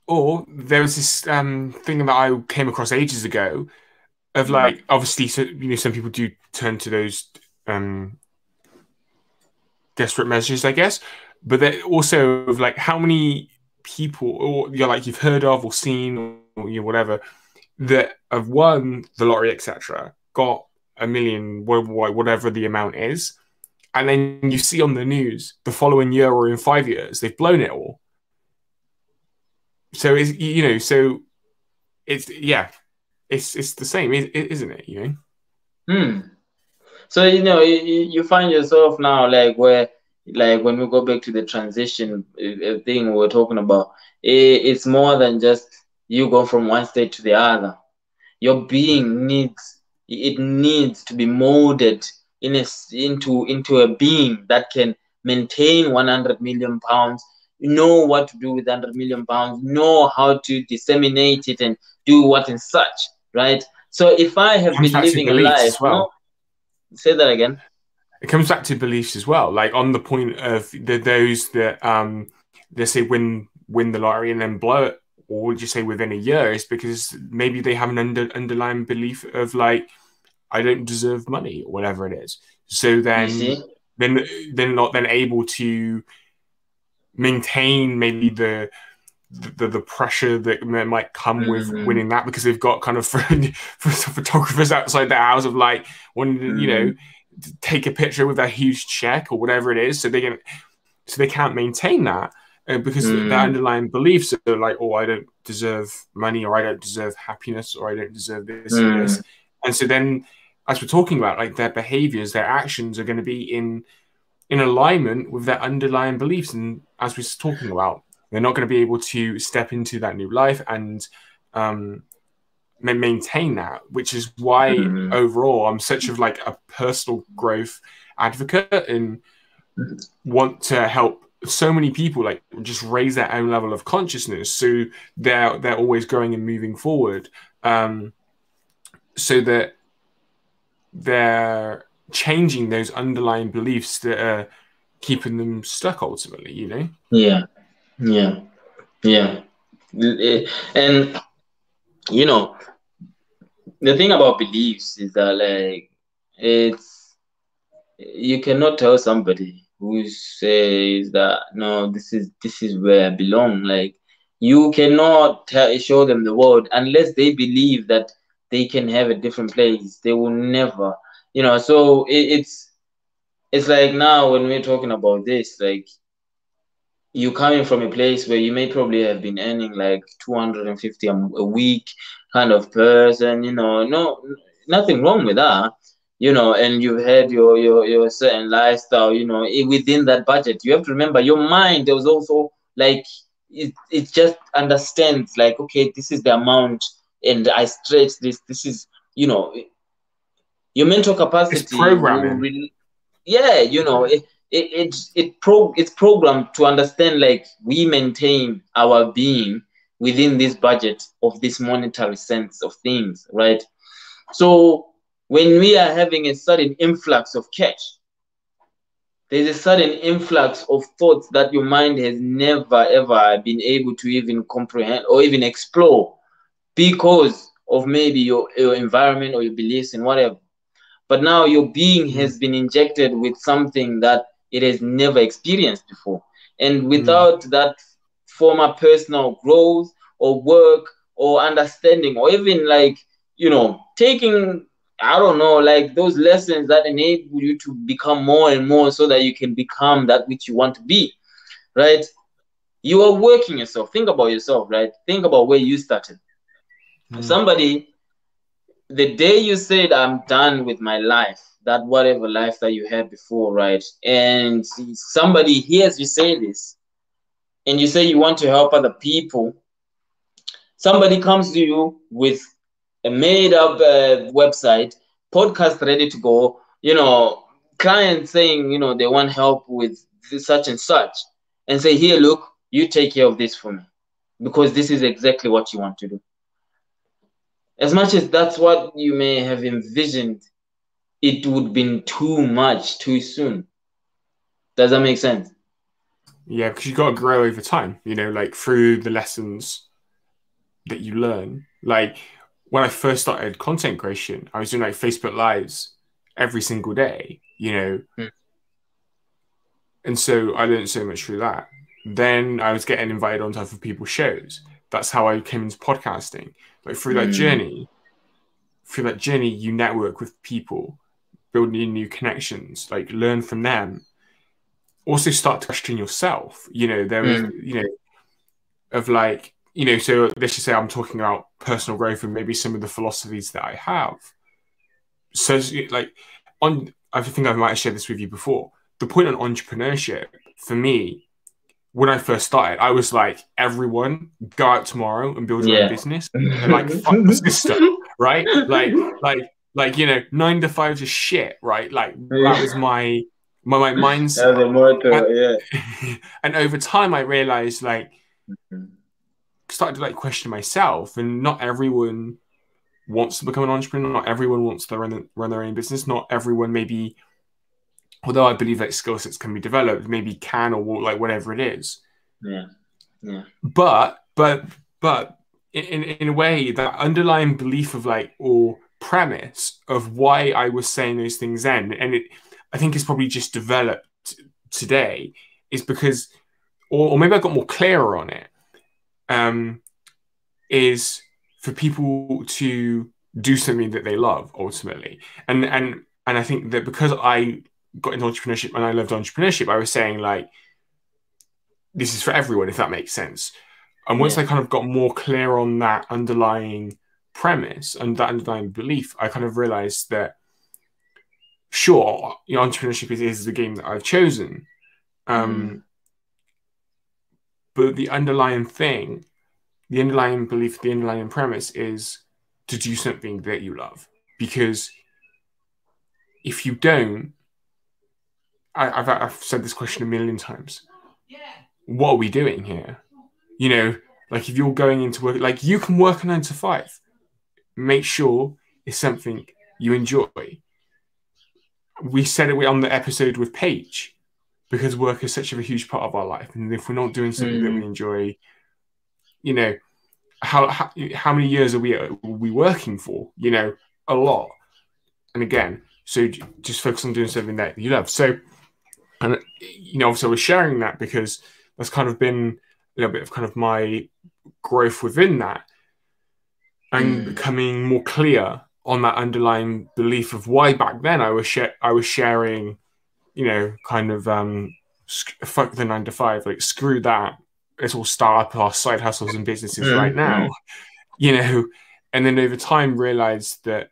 S2: or there was this um, thing that I came across ages ago of mm-hmm. like obviously so you know some people do turn to those um, desperate measures, I guess, but then also like how many people or you're like you've heard of or seen or you know, whatever that have won the lottery, etc., got a million, whatever the amount is, and then you see on the news the following year or in five years they've blown it all. So it's you know so it's yeah it's it's the same, isn't it? You know.
S4: Hmm. So you know you, you find yourself now like where like when we go back to the transition uh, thing we were talking about, it's more than just you go from one state to the other. Your being needs it needs to be molded in a, into into a being that can maintain 100 million pounds know what to do with 100 million pounds know how to disseminate it and do what and such right so if i have been living a life well. no, say that again
S2: it comes back to beliefs as well. Like on the point of the, those that um they say win win the lottery and then blow it, or would you say within a year? Is because maybe they have an under, underlying belief of like I don't deserve money or whatever it is. So then then they're not then able to maintain maybe the the, the pressure that might come mm-hmm. with winning that because they've got kind of photographers outside their house of like when mm-hmm. you know mm-hmm take a picture with a huge check or whatever it is. So they can, so they can't maintain that uh, because mm. the underlying beliefs are like, oh, I don't deserve money, or I don't deserve happiness, or I don't deserve this mm. and this. And so then, as we're talking about, like their behaviors, their actions are going to be in in alignment with their underlying beliefs. And as we're talking about, they're not going to be able to step into that new life and um, maintain that, which is why mm-hmm. overall I'm such of like a personal growth advocate and want to help so many people like just raise their own level of consciousness. So they're they're always growing and moving forward. Um so that they're changing those underlying beliefs that are keeping them stuck ultimately you know?
S4: Yeah. Yeah. Yeah. And you know the thing about beliefs is that like it's you cannot tell somebody who says that no this is this is where i belong. Like you cannot tell, show them the world unless they believe that they can have a different place. They will never you know so it, it's it's like now when we're talking about this like you coming from a place where you may probably have been earning like 250 a week kind of person you know no nothing wrong with that you know and you've had your your your certain lifestyle you know within that budget you have to remember your mind there was also like it, it just understands like okay this is the amount and i stretch this this is you know your mental capacity
S2: it's programming.
S4: yeah you know it, it, it, it pro it's programmed to understand like we maintain our being within this budget of this monetary sense of things right? So when we are having a sudden influx of cash there's a sudden influx of thoughts that your mind has never ever been able to even comprehend or even explore because of maybe your, your environment or your beliefs and whatever. But now your being has been injected with something that it has never experienced before. And hmm. without mm. that former personal growth or work or understanding or even like, you know, taking I don't know, like those lessons that enable you to become more and more so that you can become that which you want to be, right? You are working yourself. Think about yourself, right? Think about where you started.
S2: Mm.
S4: Somebody, the day you said, I'm done with my life, that whatever life that you had before, right? And somebody hears you say this, and you say you want to help other people, somebody comes to you with a made up uh, website, podcast ready to go, you know, client saying, you know, they want help with such and such, and say, here, look, you take care of this for me because this is exactly what you want to do. As much as that's what you may have envisioned, it would been too much too soon. Does that make sense?
S2: Yeah, because you got to grow over time, you know, like through the lessons that you learn. Like when I first started content creation, I was doing like Facebook Lives every single day, you know.
S4: Mm.
S2: And so I learned so much through that. Then I was getting invited onto other people's shows. That's how I came into podcasting. Like through that
S4: Mm.
S2: journey, through that journey, you network with people, build new, new connections, like learn from them. Also start to question yourself. You know, there is, mm. you know, of like, you know, so let's just say I'm talking about personal growth and maybe some of the philosophies that I have. So like on I think I might have shared this with you before. The point on entrepreneurship for me, when I first started, I was like, everyone go out tomorrow and build your
S4: Yeah.
S2: own business. And like fuck the system, right? Like like like you know, nine to five is shit, right? Like that was my my, my mindset.
S4: That's a motto, yeah.
S2: and over time I realized like mm-hmm. started to like question myself and not everyone wants to become an entrepreneur not everyone wants to run, run their own business not everyone maybe although i believe that skill sets can be developed maybe can or like whatever it is
S4: Yeah. Yeah.
S2: but but but in, in, in a way that underlying belief of like or premise of why i was saying those things then and it i think it's probably just developed today is because or, or maybe i got more clearer on it um is for people to do something that they love ultimately and and and i think that because i got into entrepreneurship and i loved entrepreneurship i was saying like this is for everyone if that makes sense and once
S4: Yeah.
S2: I kind of got more clear on that underlying premise and that underlying belief, I kind of realized that sure, you know, entrepreneurship is, is the game that I've chosen. Um, But the underlying thing, the underlying belief, the underlying premise is to do something that you love. Because if you don't, I, I've, I've said this question a million times. What are we doing here? you know, like if you're going into work, like you can work a nine to five. Make sure it's something you enjoy. We said it on the episode with Paige because work is such a huge part of our life, and if we're not doing something that we mm. enjoy, you know, how, how how many years are we are we working for? You know, a lot. And again, so just focus on doing something that you love. So, and you know, so we're sharing that because that's kind of been a little bit of kind of my growth within that and
S4: Mm.
S2: becoming more clear on that underlying belief of why back then I was sh- I was sharing, you know, kind of um sc- fuck the nine to five, like screw that. Let's all start up our side hustles and businesses
S4: Mm,
S2: right now, you know, and then over time realized that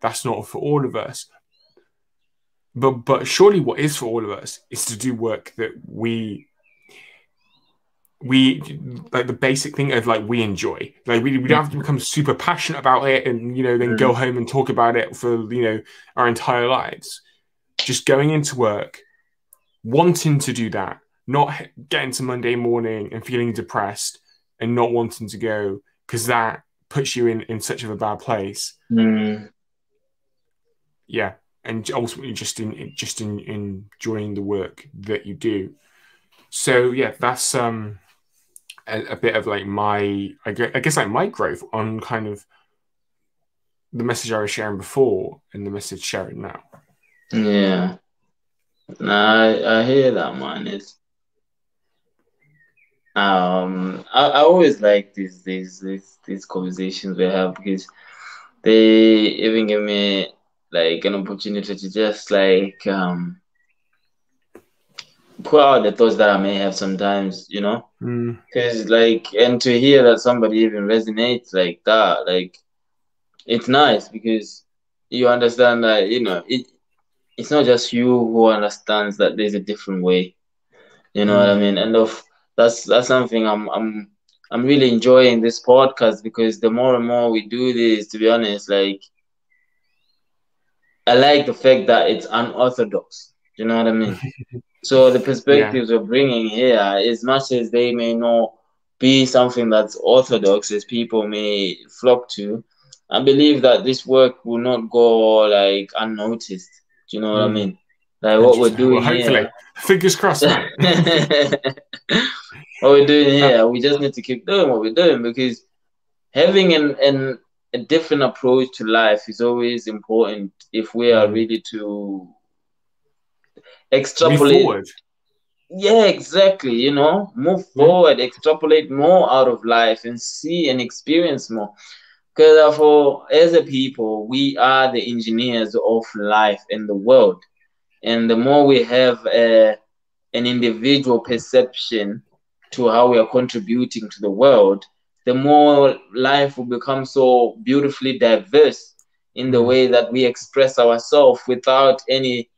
S2: that's not for all of us. But but surely what is for all of us is to do work that we we like the basic thing of like we enjoy. Like we, we don't have to become super passionate about it and you know then go home and talk about it for you know our entire lives. Just going into work wanting to do that not getting to monday morning and feeling depressed and not wanting to go because that puts you in in such of a bad place.
S4: Mm.
S2: yeah and ultimately just in just in enjoying the work that you do. So yeah that's um a, a bit of like my I guess, I guess like my growth on kind of the message I was sharing before and the message sharing now
S4: Yeah. Nah, I, I hear that, man. It's um, I, I always like these these these these conversations we have because they even give me like an opportunity to just like um put out the thoughts that I may have sometimes, you know,
S2: Mm.
S4: because like and to hear that somebody even resonates like that, like it's nice because you understand that you know it. It's not just you who understands that there's a different way. You know what I mean? And of that's that's something I'm I'm I'm really enjoying this podcast because the more and more we do this, to be honest, like I like the fact that it's unorthodox. You know what I mean? so the perspectives we're bringing here, as much as they may not be something that's orthodox, as people may flock to, I believe that this work will not go like unnoticed. Do you know what I
S2: Mm.
S4: mean? Like what we're doing
S2: Well, hopefully,
S4: here.
S2: fingers crossed.
S4: what we're doing here, we just need to keep doing what we're doing because having an, an a different approach to life is always important if we are
S2: Mm.
S4: ready to extrapolate.
S2: forward.
S4: Yeah, exactly. You know, move forward, extrapolate more out of life and see and experience more. Because therefore, as a people, we are the engineers of life in the world. And the more we have a, an individual perception to how we are contributing to the world, the more life will become so beautifully diverse in the
S2: Mm.
S4: way that we express ourselves without any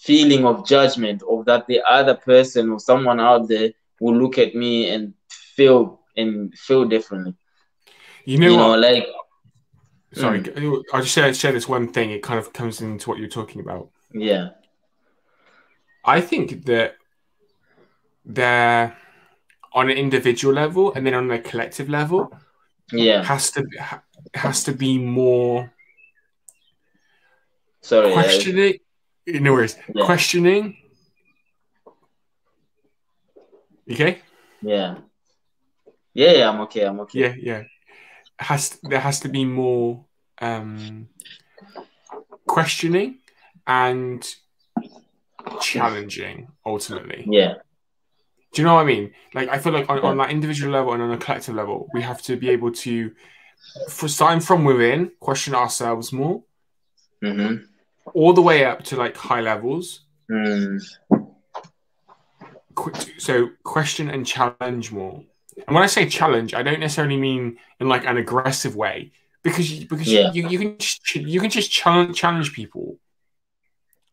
S4: feeling of judgment of that the other person or someone out there will look at me and feel and feel differently.
S2: You know
S4: you know, like
S2: Sorry,
S4: Mm.
S2: I'll just share, share this one thing. It kind of comes into what you're talking about.
S4: yeah,
S2: I think that they're on an individual level and then on a collective level
S4: yeah.
S2: has to has to be more
S4: Sorry.
S2: questioning. No worries.
S4: Yeah.
S2: Questioning. Okay.
S4: yeah. Yeah, yeah, I'm okay. I'm okay.
S2: Yeah, yeah. Has there has to be more um, questioning and challenging ultimately.
S4: Yeah.
S2: Do you know what I mean? Like, I feel like on, on that individual level and on a collective level, we have to be able to, for starting from within, question ourselves more,
S4: Mm-hmm.
S2: All the way up to like high levels.
S4: Mm.
S2: So, question and challenge more. And when I say challenge, I don't necessarily mean in like an aggressive way, because you, because
S4: Yeah.
S2: you, you can just, you can just challenge challenge people.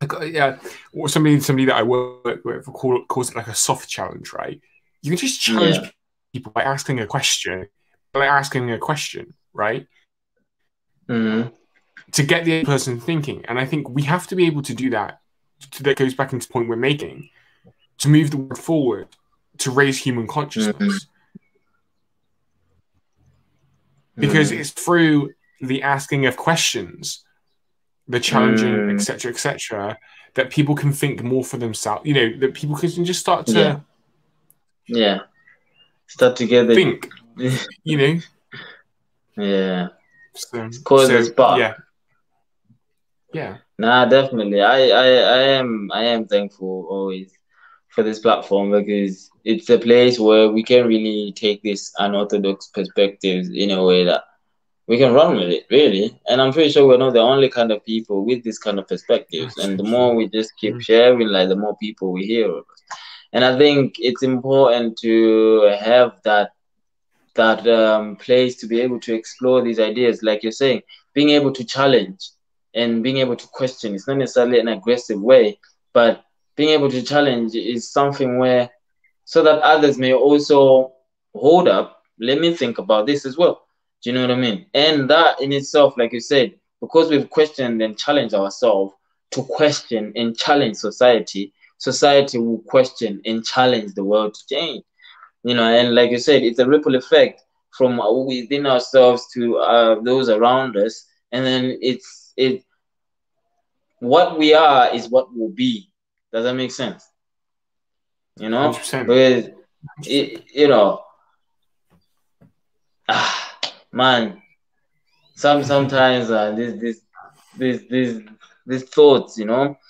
S2: Like, uh, yeah, or somebody somebody that I work with call, calls it like a soft challenge, right? You can just challenge
S4: Yeah.
S2: people by asking a question, by asking a question, right?
S4: Mm-hmm.
S2: To get the person thinking. And I think we have to be able to do that. To, that goes back into the point we're making to move the world forward, to raise human consciousness. Because
S4: Mm.
S2: it's through the asking of questions, the challenging,
S4: Mm.
S2: etc., etc., that people can think more for themselves. You know, that people can just start to
S4: Yeah. Yeah. Start together.
S2: think. You know,
S4: yeah.
S2: so,
S4: cause
S2: so, yeah, yeah.
S4: Nah, definitely. I, I, I am I am thankful always for this platform because it's a place where we can really take this unorthodox perspectives in a way that we can run with it, really. And I'm pretty sure we're not the only kind of people with this kind of perspectives. And the more we just keep
S2: Mm.
S4: sharing, like the more people we hear of us. And I think it's important to have that that um, place to be able to explore these ideas, like you're saying, being able to challenge and being able to question. It's not necessarily an aggressive way, but being able to challenge is something where, so that others may also hold up. Let me think about this as well. Do you know what I mean? And that in itself, like you said, because we've questioned and challenged ourselves to question and challenge society, society will question and challenge the world to change. You know, and like you said, it's a ripple effect from within ourselves to uh, those around us, and then it's it. What we are is what will be. Does that make sense? You know,
S2: 100%.
S4: because it, you know, ah, man, some sometimes uh, this this this this these thoughts, you know.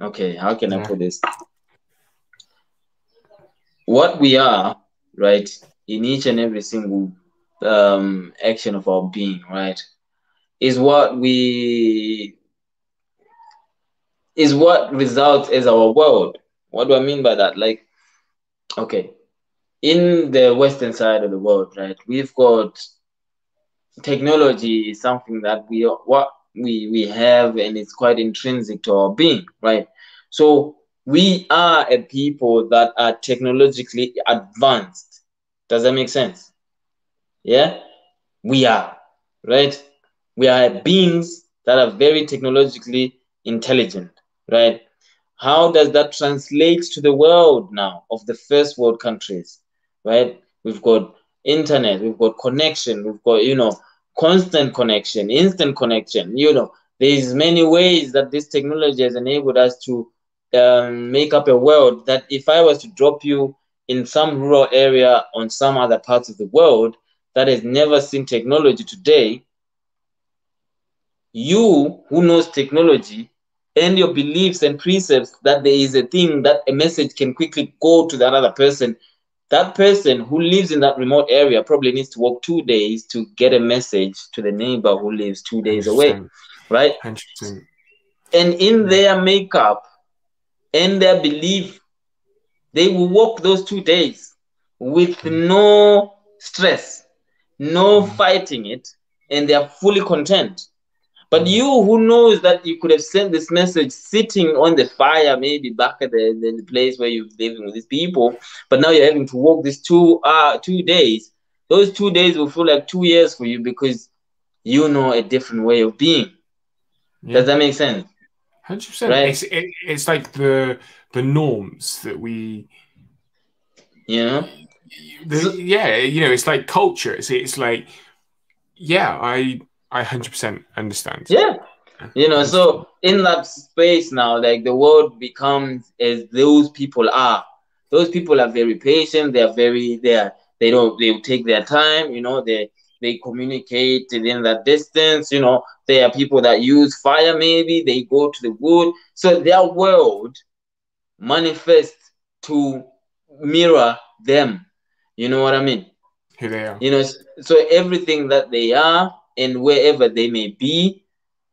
S4: Okay, how can I put this? What we are, right, in each and every single um, action of our being, right, is what we is what results as our world. What do I mean by that? Like, okay, in the western side of the world, right, we've got technology is something that we what we we have and it's quite intrinsic to our being, right? So we are a people that are technologically advanced. Does that make sense? Yeah, we are, right? We are beings that are very technologically intelligent, right? How does that translate to the world now of the first world countries, right? We've got internet, we've got connection, we've got, you know, constant connection, instant connection, you know, there's many ways that this technology has enabled us to um, make up a world that if I was to drop you in some rural area on some other parts of the world that has never seen technology today, you who knows technology and your beliefs and precepts that there is a thing that a message can quickly go to that other person that person who lives in that remote area probably needs to walk two days to get a message to the neighbor who lives two days away right 100%. and in their makeup and their belief they will walk those two days with mm. no stress no mm. fighting it and they are fully content but you who knows that you could have sent this message sitting on the fire, maybe back at the, the, the place where you're living with these people, but now you're having to walk these two uh two days. Those two days will feel like two years for you because you know a different way of being. Yeah. Does that make sense?
S2: Hundred percent. Right? It's it, it's like the the norms that we,
S4: Yeah.
S2: the, yeah, you know, it's like culture. It's it's like, yeah, I I hundred percent understand.
S4: Yeah. You know, so in that space now, like the world becomes as those people are. Those people are very patient. They are very they are they don't they take their time. You know, they they communicate within that distance. You know, there are people that use fire. Maybe they go to the wood. So their world manifests to mirror them. You know what I mean?
S2: Here they are.
S4: You know, so everything that they are and wherever they may be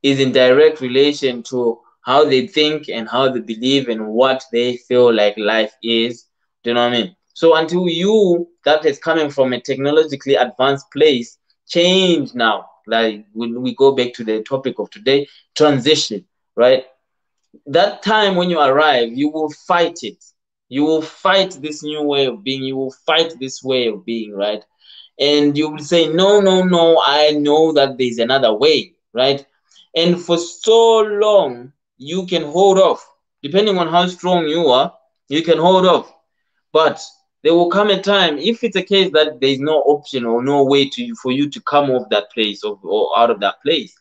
S4: is in direct relation to how they think and how they believe and what they feel like life is. Do you know what I mean? So until you that is coming from a technologically advanced place change now, like when we go back to the topic of today, transition, right? That time when you arrive, you will fight it. You will fight this new way of being. You will fight this way of being, right? And you will say, No, no, no, I know that there's another way, right? And for so long, you can hold off. Depending on how strong you are, you can hold off. But there will come a time, if it's a case that there's no option or no way to for you to come off that place or, or out of that place,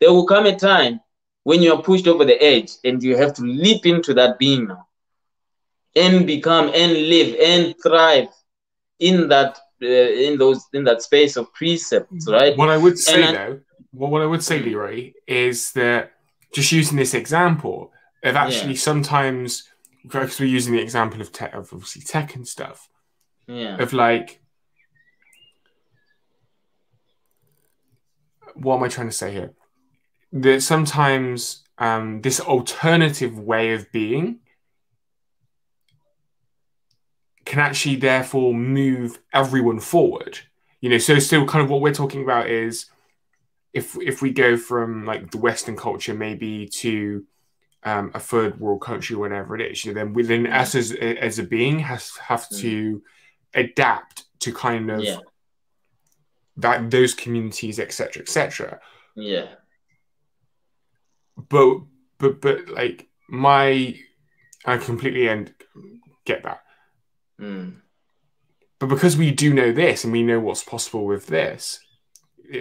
S4: there will come a time when you are pushed over the edge and you have to leap into that being now and become and live and thrive in that uh, in those in that space of precepts, right?
S2: What I would say and though, well, what I would say, Leeroy, is that just using this example of actually yeah. sometimes because we're using the example of tech, of obviously tech and stuff,
S4: yeah,
S2: of like. What am I trying to say here? That sometimes um, this alternative way of being can actually therefore move everyone forward. You know, so still kind of what we're talking about is if if we go from like the Western culture maybe to um, a third world country, whatever it is, you know, then within us as as a being has have mm. to adapt to kind of yeah. that those communities, etc., etc.
S4: Yeah.
S2: But but but like my I completely and get that.
S4: Mm.
S2: But because we do know this and we know what's possible with this,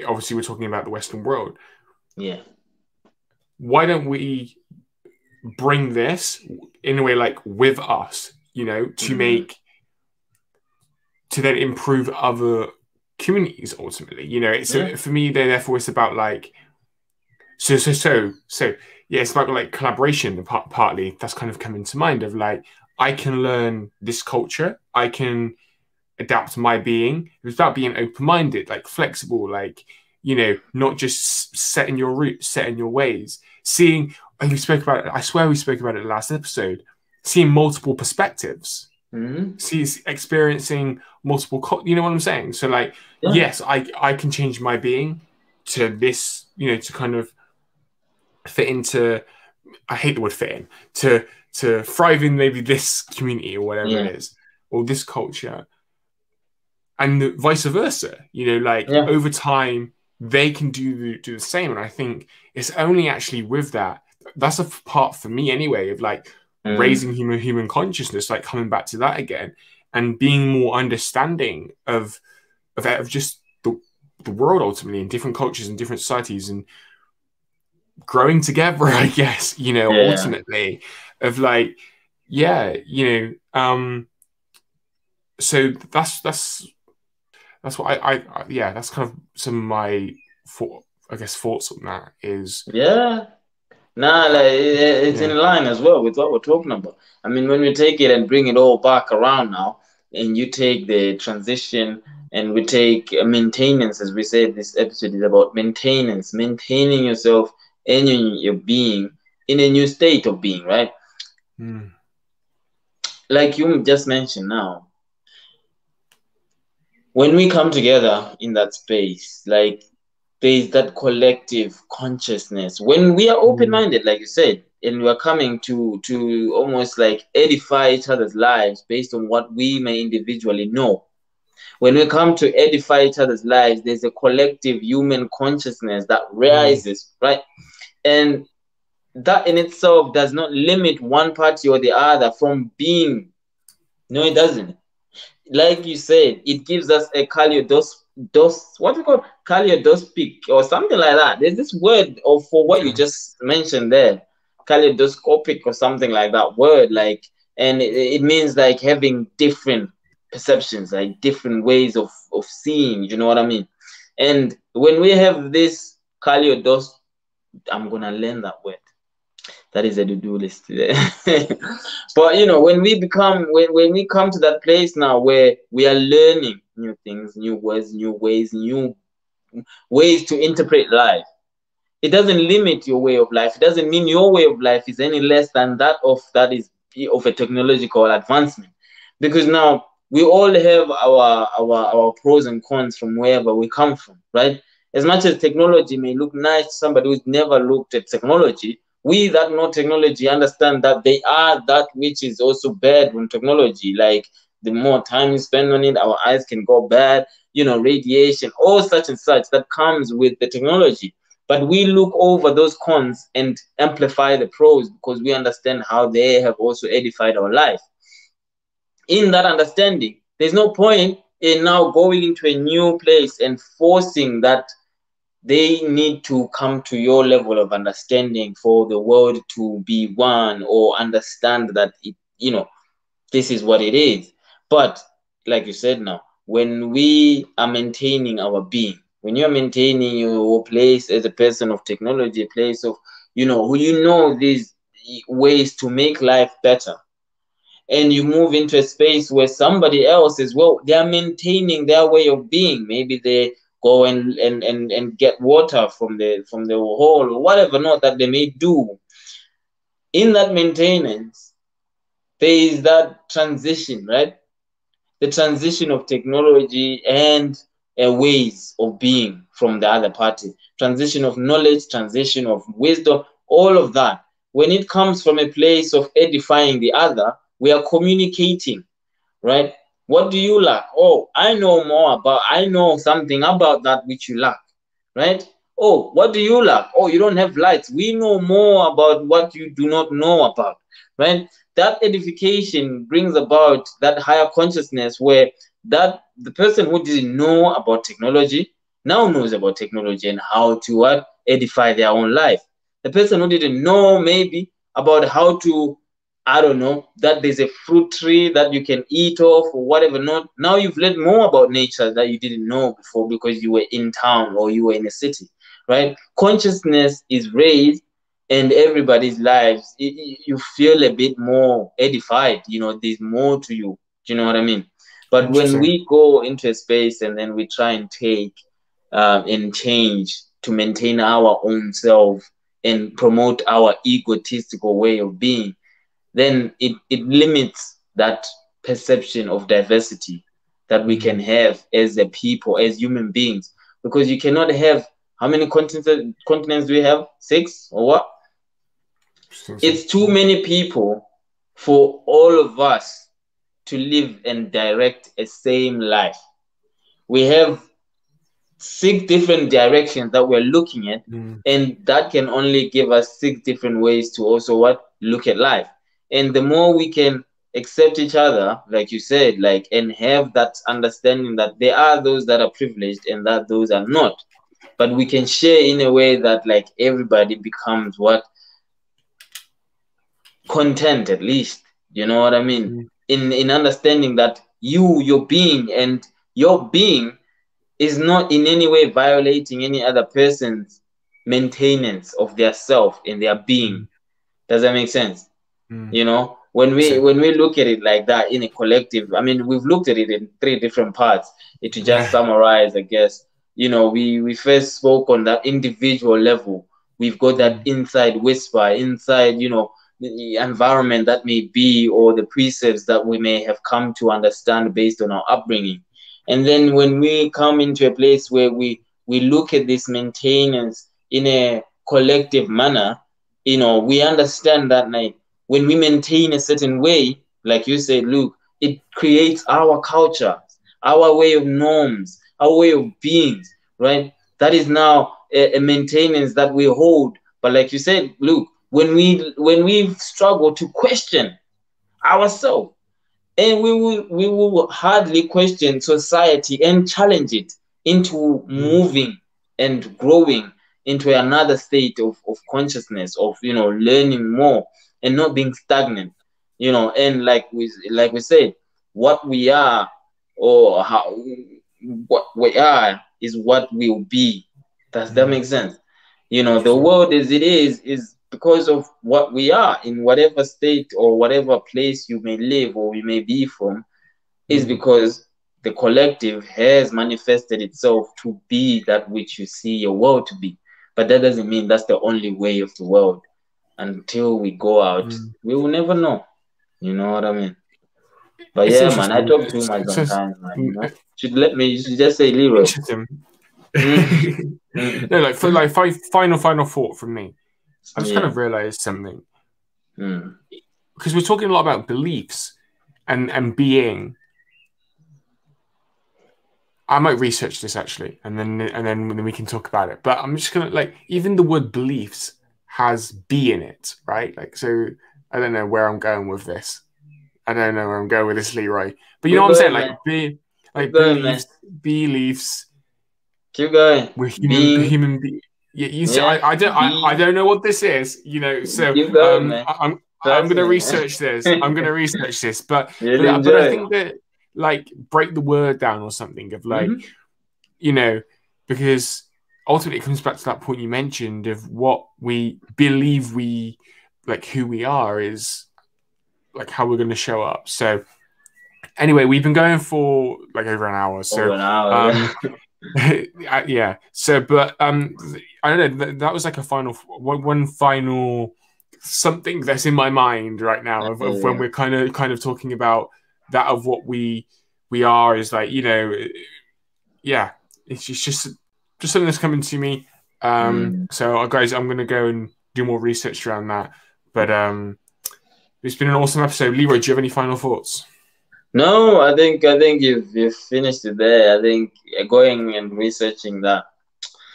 S2: obviously we're talking about the Western world.
S4: Yeah.
S2: Why don't we bring this in a way like with us, you know, to mm make to then improve other communities ultimately. You know, it's yeah. for me therefore it's about like so so so so yeah, it's about like collaboration partly that's kind of coming to mind of like I can learn this culture. I can adapt my being. It's about being open minded, like flexible, like you know, not just setting your roots, setting your ways, seeing. And we spoke about it. I swear we spoke about it the last episode. Seeing multiple perspectives,
S4: Mhm.
S2: sees experiencing multiple. Co- you know what I'm saying? So like,
S4: Yeah.
S2: yes, I I can change my being to this. You know, to kind of fit into. I hate the word fit in to to thrive in maybe this community or whatever
S4: Yeah.
S2: it is or this culture and the vice versa you know like
S4: Yeah.
S2: over time they can do the, do the same and i think it's only actually with that that's a part for me anyway of like
S4: Mm.
S2: raising human human consciousness like coming back to that again and being more understanding of of, of just the, the world ultimately in different cultures and different societies and growing together i guess you know
S4: Yeah.
S2: ultimately of like yeah you know um so that's that's that's what I, I, I yeah that's kind of some of my thought i guess thoughts on that is
S4: Yeah. Nah, like it- it's
S2: Yeah.
S4: in line as well with what we're talking about. I mean, when we take it and bring it all back around now, and you take the transition and we take uh, maintenance, as we said, this episode is about maintenance, maintaining yourself and your, your being in a new state of being, right?
S2: Hmm,
S4: Like you just mentioned now, when we come together in that space, like there's that collective consciousness. When we are open-minded, like you said, and we are coming to to almost like edify each other's lives based on what we may individually know. When we come to edify each other's lives, there's a collective human consciousness that rises, right? And that in itself does not limit one party or the other from being. No, it doesn't. Like you said, it gives us a kaleidos dos what do you call kaleidoscopic or something like that. There's this word of for what you
S2: mm.
S4: just mentioned there, kaleidoscopic or something like that word. Like, and it, it means like having different perceptions, like different ways of of seeing. You know what I mean? And when we have this kaleidos, I'm gonna learn that word. That is a to-do list today. but you know, when we become when, when we come to that place now where we are learning new things, new words, new ways, new ways to interpret life, it doesn't limit your way of life. It doesn't mean your way of life is any less than that of that is of a technological advancement. Because now we all have our our our pros and cons from wherever we come from, right? As much as technology may look nice to somebody who's never looked at technology, we that know technology understand that they are that which is also bad from technology. Like the more time you spend on it, our eyes can go bad, you know, radiation, all such and such that comes with the technology. But we look over those cons and amplify the pros because we understand how they have also edified our life. In that understanding, there's no point in now going into a new place and forcing that they need to come to your level of understanding for the world to be one or understand that it, you know, this is what it is. But like you said now, when we are maintaining our being, when you're maintaining your place as a person of technology, a place of, you know, who you know these ways to make life better, and you move into a space where somebody else is well, they are maintaining their way of being. Maybe they go and, and, and, and get water from the from the hole or whatever not that they may do. In that maintenance, there is that transition, right? The transition of technology and ways of being from the other party, transition of knowledge, transition of wisdom, all of that. When it comes from a place of edifying the other, we are communicating, right? What do you lack? Oh, I know more about, I know something about that which you lack, right? Oh, what do you lack? Oh, you don't have lights. We know more about what you do not know about, right? That edification brings about that higher consciousness where that the person who didn't know about technology now knows about technology and how to what edify their own life. The person who didn't know maybe about how to I don't know, that there's a fruit tree that you can eat off or whatever. Not now you've learned more about nature that you didn't know before because you were in town or you were in a city, right? Consciousness is raised and everybody's lives, y- you feel a bit more edified. You know, there's more to you. Do you know what I mean? But when we go into a space and then we try and take um, and change to maintain our own self and promote our egotistical way of being, then it, it limits that perception of diversity that we can have as a people, as human beings. Because you cannot have how many continents continents do we have? Six or what? It's too many people for all of us to live and direct a same life. We have six different directions that we're looking at,
S2: Mm.
S4: and that can only give us six different ways to also what look at life. And the more we can accept each other, like you said, like and have that understanding that there are those that are privileged and that those are not, but we can share in a way that like everybody becomes what content at least. You know what I mean?
S2: Mm.
S4: In in understanding that you, your being, and your being is not in any way violating any other person's maintenance of their self and their being. Does that make sense?
S2: Mm.
S4: You know, when we
S2: So-
S4: when we look at it like that in a collective, I mean, we've looked at it in three different parts. It to just summarize, I guess. You know, we we first spoke on that individual level. We've got that inside whisper, inside, you know, the environment that may be, or the precepts that we may have come to understand based on our upbringing. And then when we come into a place where we we look at this maintenance in a collective manner, you know, we understand that like when we maintain a certain way, like you said, Luke, it creates our culture, our way of norms, our way of beings, right? That is now a, a maintenance that we hold. But like you said, Luke, when we when we struggle to question ourselves, and we will we will hardly question society and challenge it into moving and growing into another state of, of consciousness of you know learning more and not being stagnant you know and like we like we said what we are or how what we are is what we'll be. Does that make sense? You know the world as it is is because of what we are in whatever state or whatever place you may live or you may be from is
S2: Mm.
S4: because the collective has manifested itself to be that which you see your world to be. But that doesn't mean that's the only way of the world until we go out
S2: Mm.
S4: we will never know you know what i mean but
S2: It's
S4: yeah man i talk too much sometimes man you know should let me you should just say
S2: Leeroy.
S4: Mm. Mm.
S2: no, like for like fi- final final thought from me. I just
S4: Yeah.
S2: kind of realized something
S4: Mm.
S2: because we're talking a lot about beliefs and and being. I might research this actually, and then and then then we can talk about it. But I'm just gonna like even the word beliefs has B in it, right? Like so, I don't know where I'm going with this. I don't know where I'm going with this, Leeroy. But you know what I'm saying? Like B, like B,
S4: going,
S2: beliefs, beliefs.
S4: keep going
S2: We're human.
S4: Being-
S2: human be- yeah, you see,
S4: Yeah,
S2: I, I don't, I, I don't know what this is. You know, so
S4: going,
S2: um. I, I'm, I'm going to
S4: me.
S2: research this. I'm going to research this, but
S4: Really
S2: but, but I think that like break the word down or something of like
S4: Mhm.
S2: you know because ultimately it comes back to that point you mentioned of what we believe we like who we are is like how we're going to show up. So anyway, we've been going for like over an hour. So
S4: Over an hour.
S2: um, uh, yeah. So, but um, I don't know. That, that was like a final one, one final something that's in my mind right now of, of when
S4: Yeah.
S2: we're kind of kind of talking about that of what we we are is like you know, yeah. It's just just, just something that's coming to me. Um,
S4: Mm.
S2: so uh, guys, I'm gonna go and do more research around that. But um, it's been an awesome episode. Leeroy, do you have any final thoughts?
S4: No, I think I think you've you've finished it there. I think uh, going and researching that,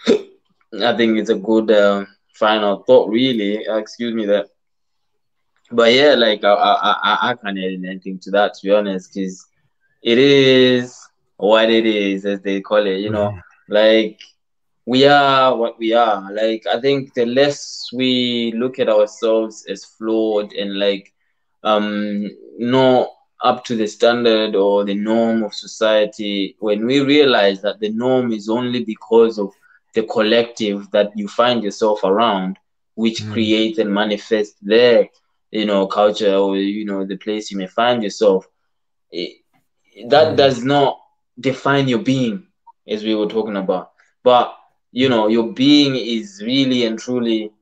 S4: I think it's a good um, final thought. Really, uh, excuse me that. But yeah, like I I I, I can't add anything to that to be honest, because it is what it is, as they call it. You know, like we are what we are. Like I think the less we look at ourselves as flawed and like um not up to the standard or the norm of society, when we realize that the norm is only because of the collective that you find yourself around, which
S2: Mm.
S4: creates and manifests their, you know, culture or you know the place you may find yourself, it, that
S2: Mm.
S4: does not define your being, as we were talking about. but you know your being is really and truly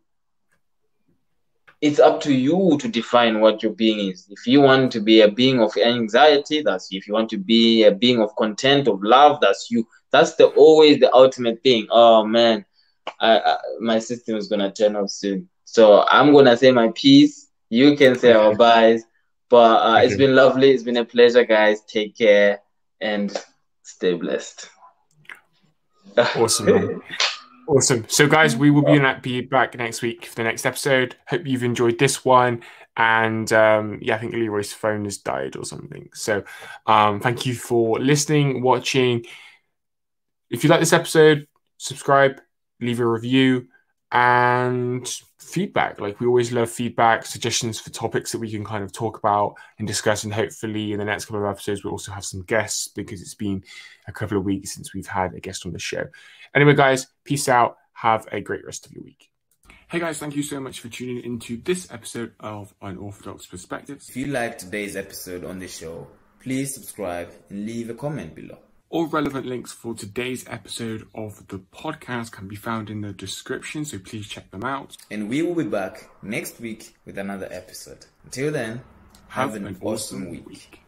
S4: it's up to you to define what your being is. If you want to be a being of anxiety, that's you. If you want to be a being of content, of love, that's you. That's the always the ultimate thing. Oh man, I, I, my system is gonna turn off soon, so I'm gonna say my piece. You can say our byes, but uh, it's been lovely. It's been a pleasure, guys. Take care and stay blessed.
S2: Awesome. Awesome. So, guys, we will be, be back next week for the next episode. Hope you've enjoyed this one. And um, yeah, I think Leeroy's phone has died or something. So, um, thank you for listening, watching. If you like this episode, subscribe, leave a review, and feedback. Like, we always love feedback, suggestions for topics that we can kind of talk about and discuss. And hopefully, in the next couple of episodes, we'll also have some guests because it's been a couple of weeks since we've had a guest on the show. Anyway, guys, peace out. Have a great rest of your week. Hey guys, thank you so much for tuning into this episode of Unorthodox Perspectives.
S3: If you liked today's episode on the show, please subscribe and leave a comment below.
S2: All relevant links for today's episode of the podcast can be found in the description, so please check them out.
S3: And we will be back next week with another episode. Until then, have, have an, an, awesome, awesome week. week.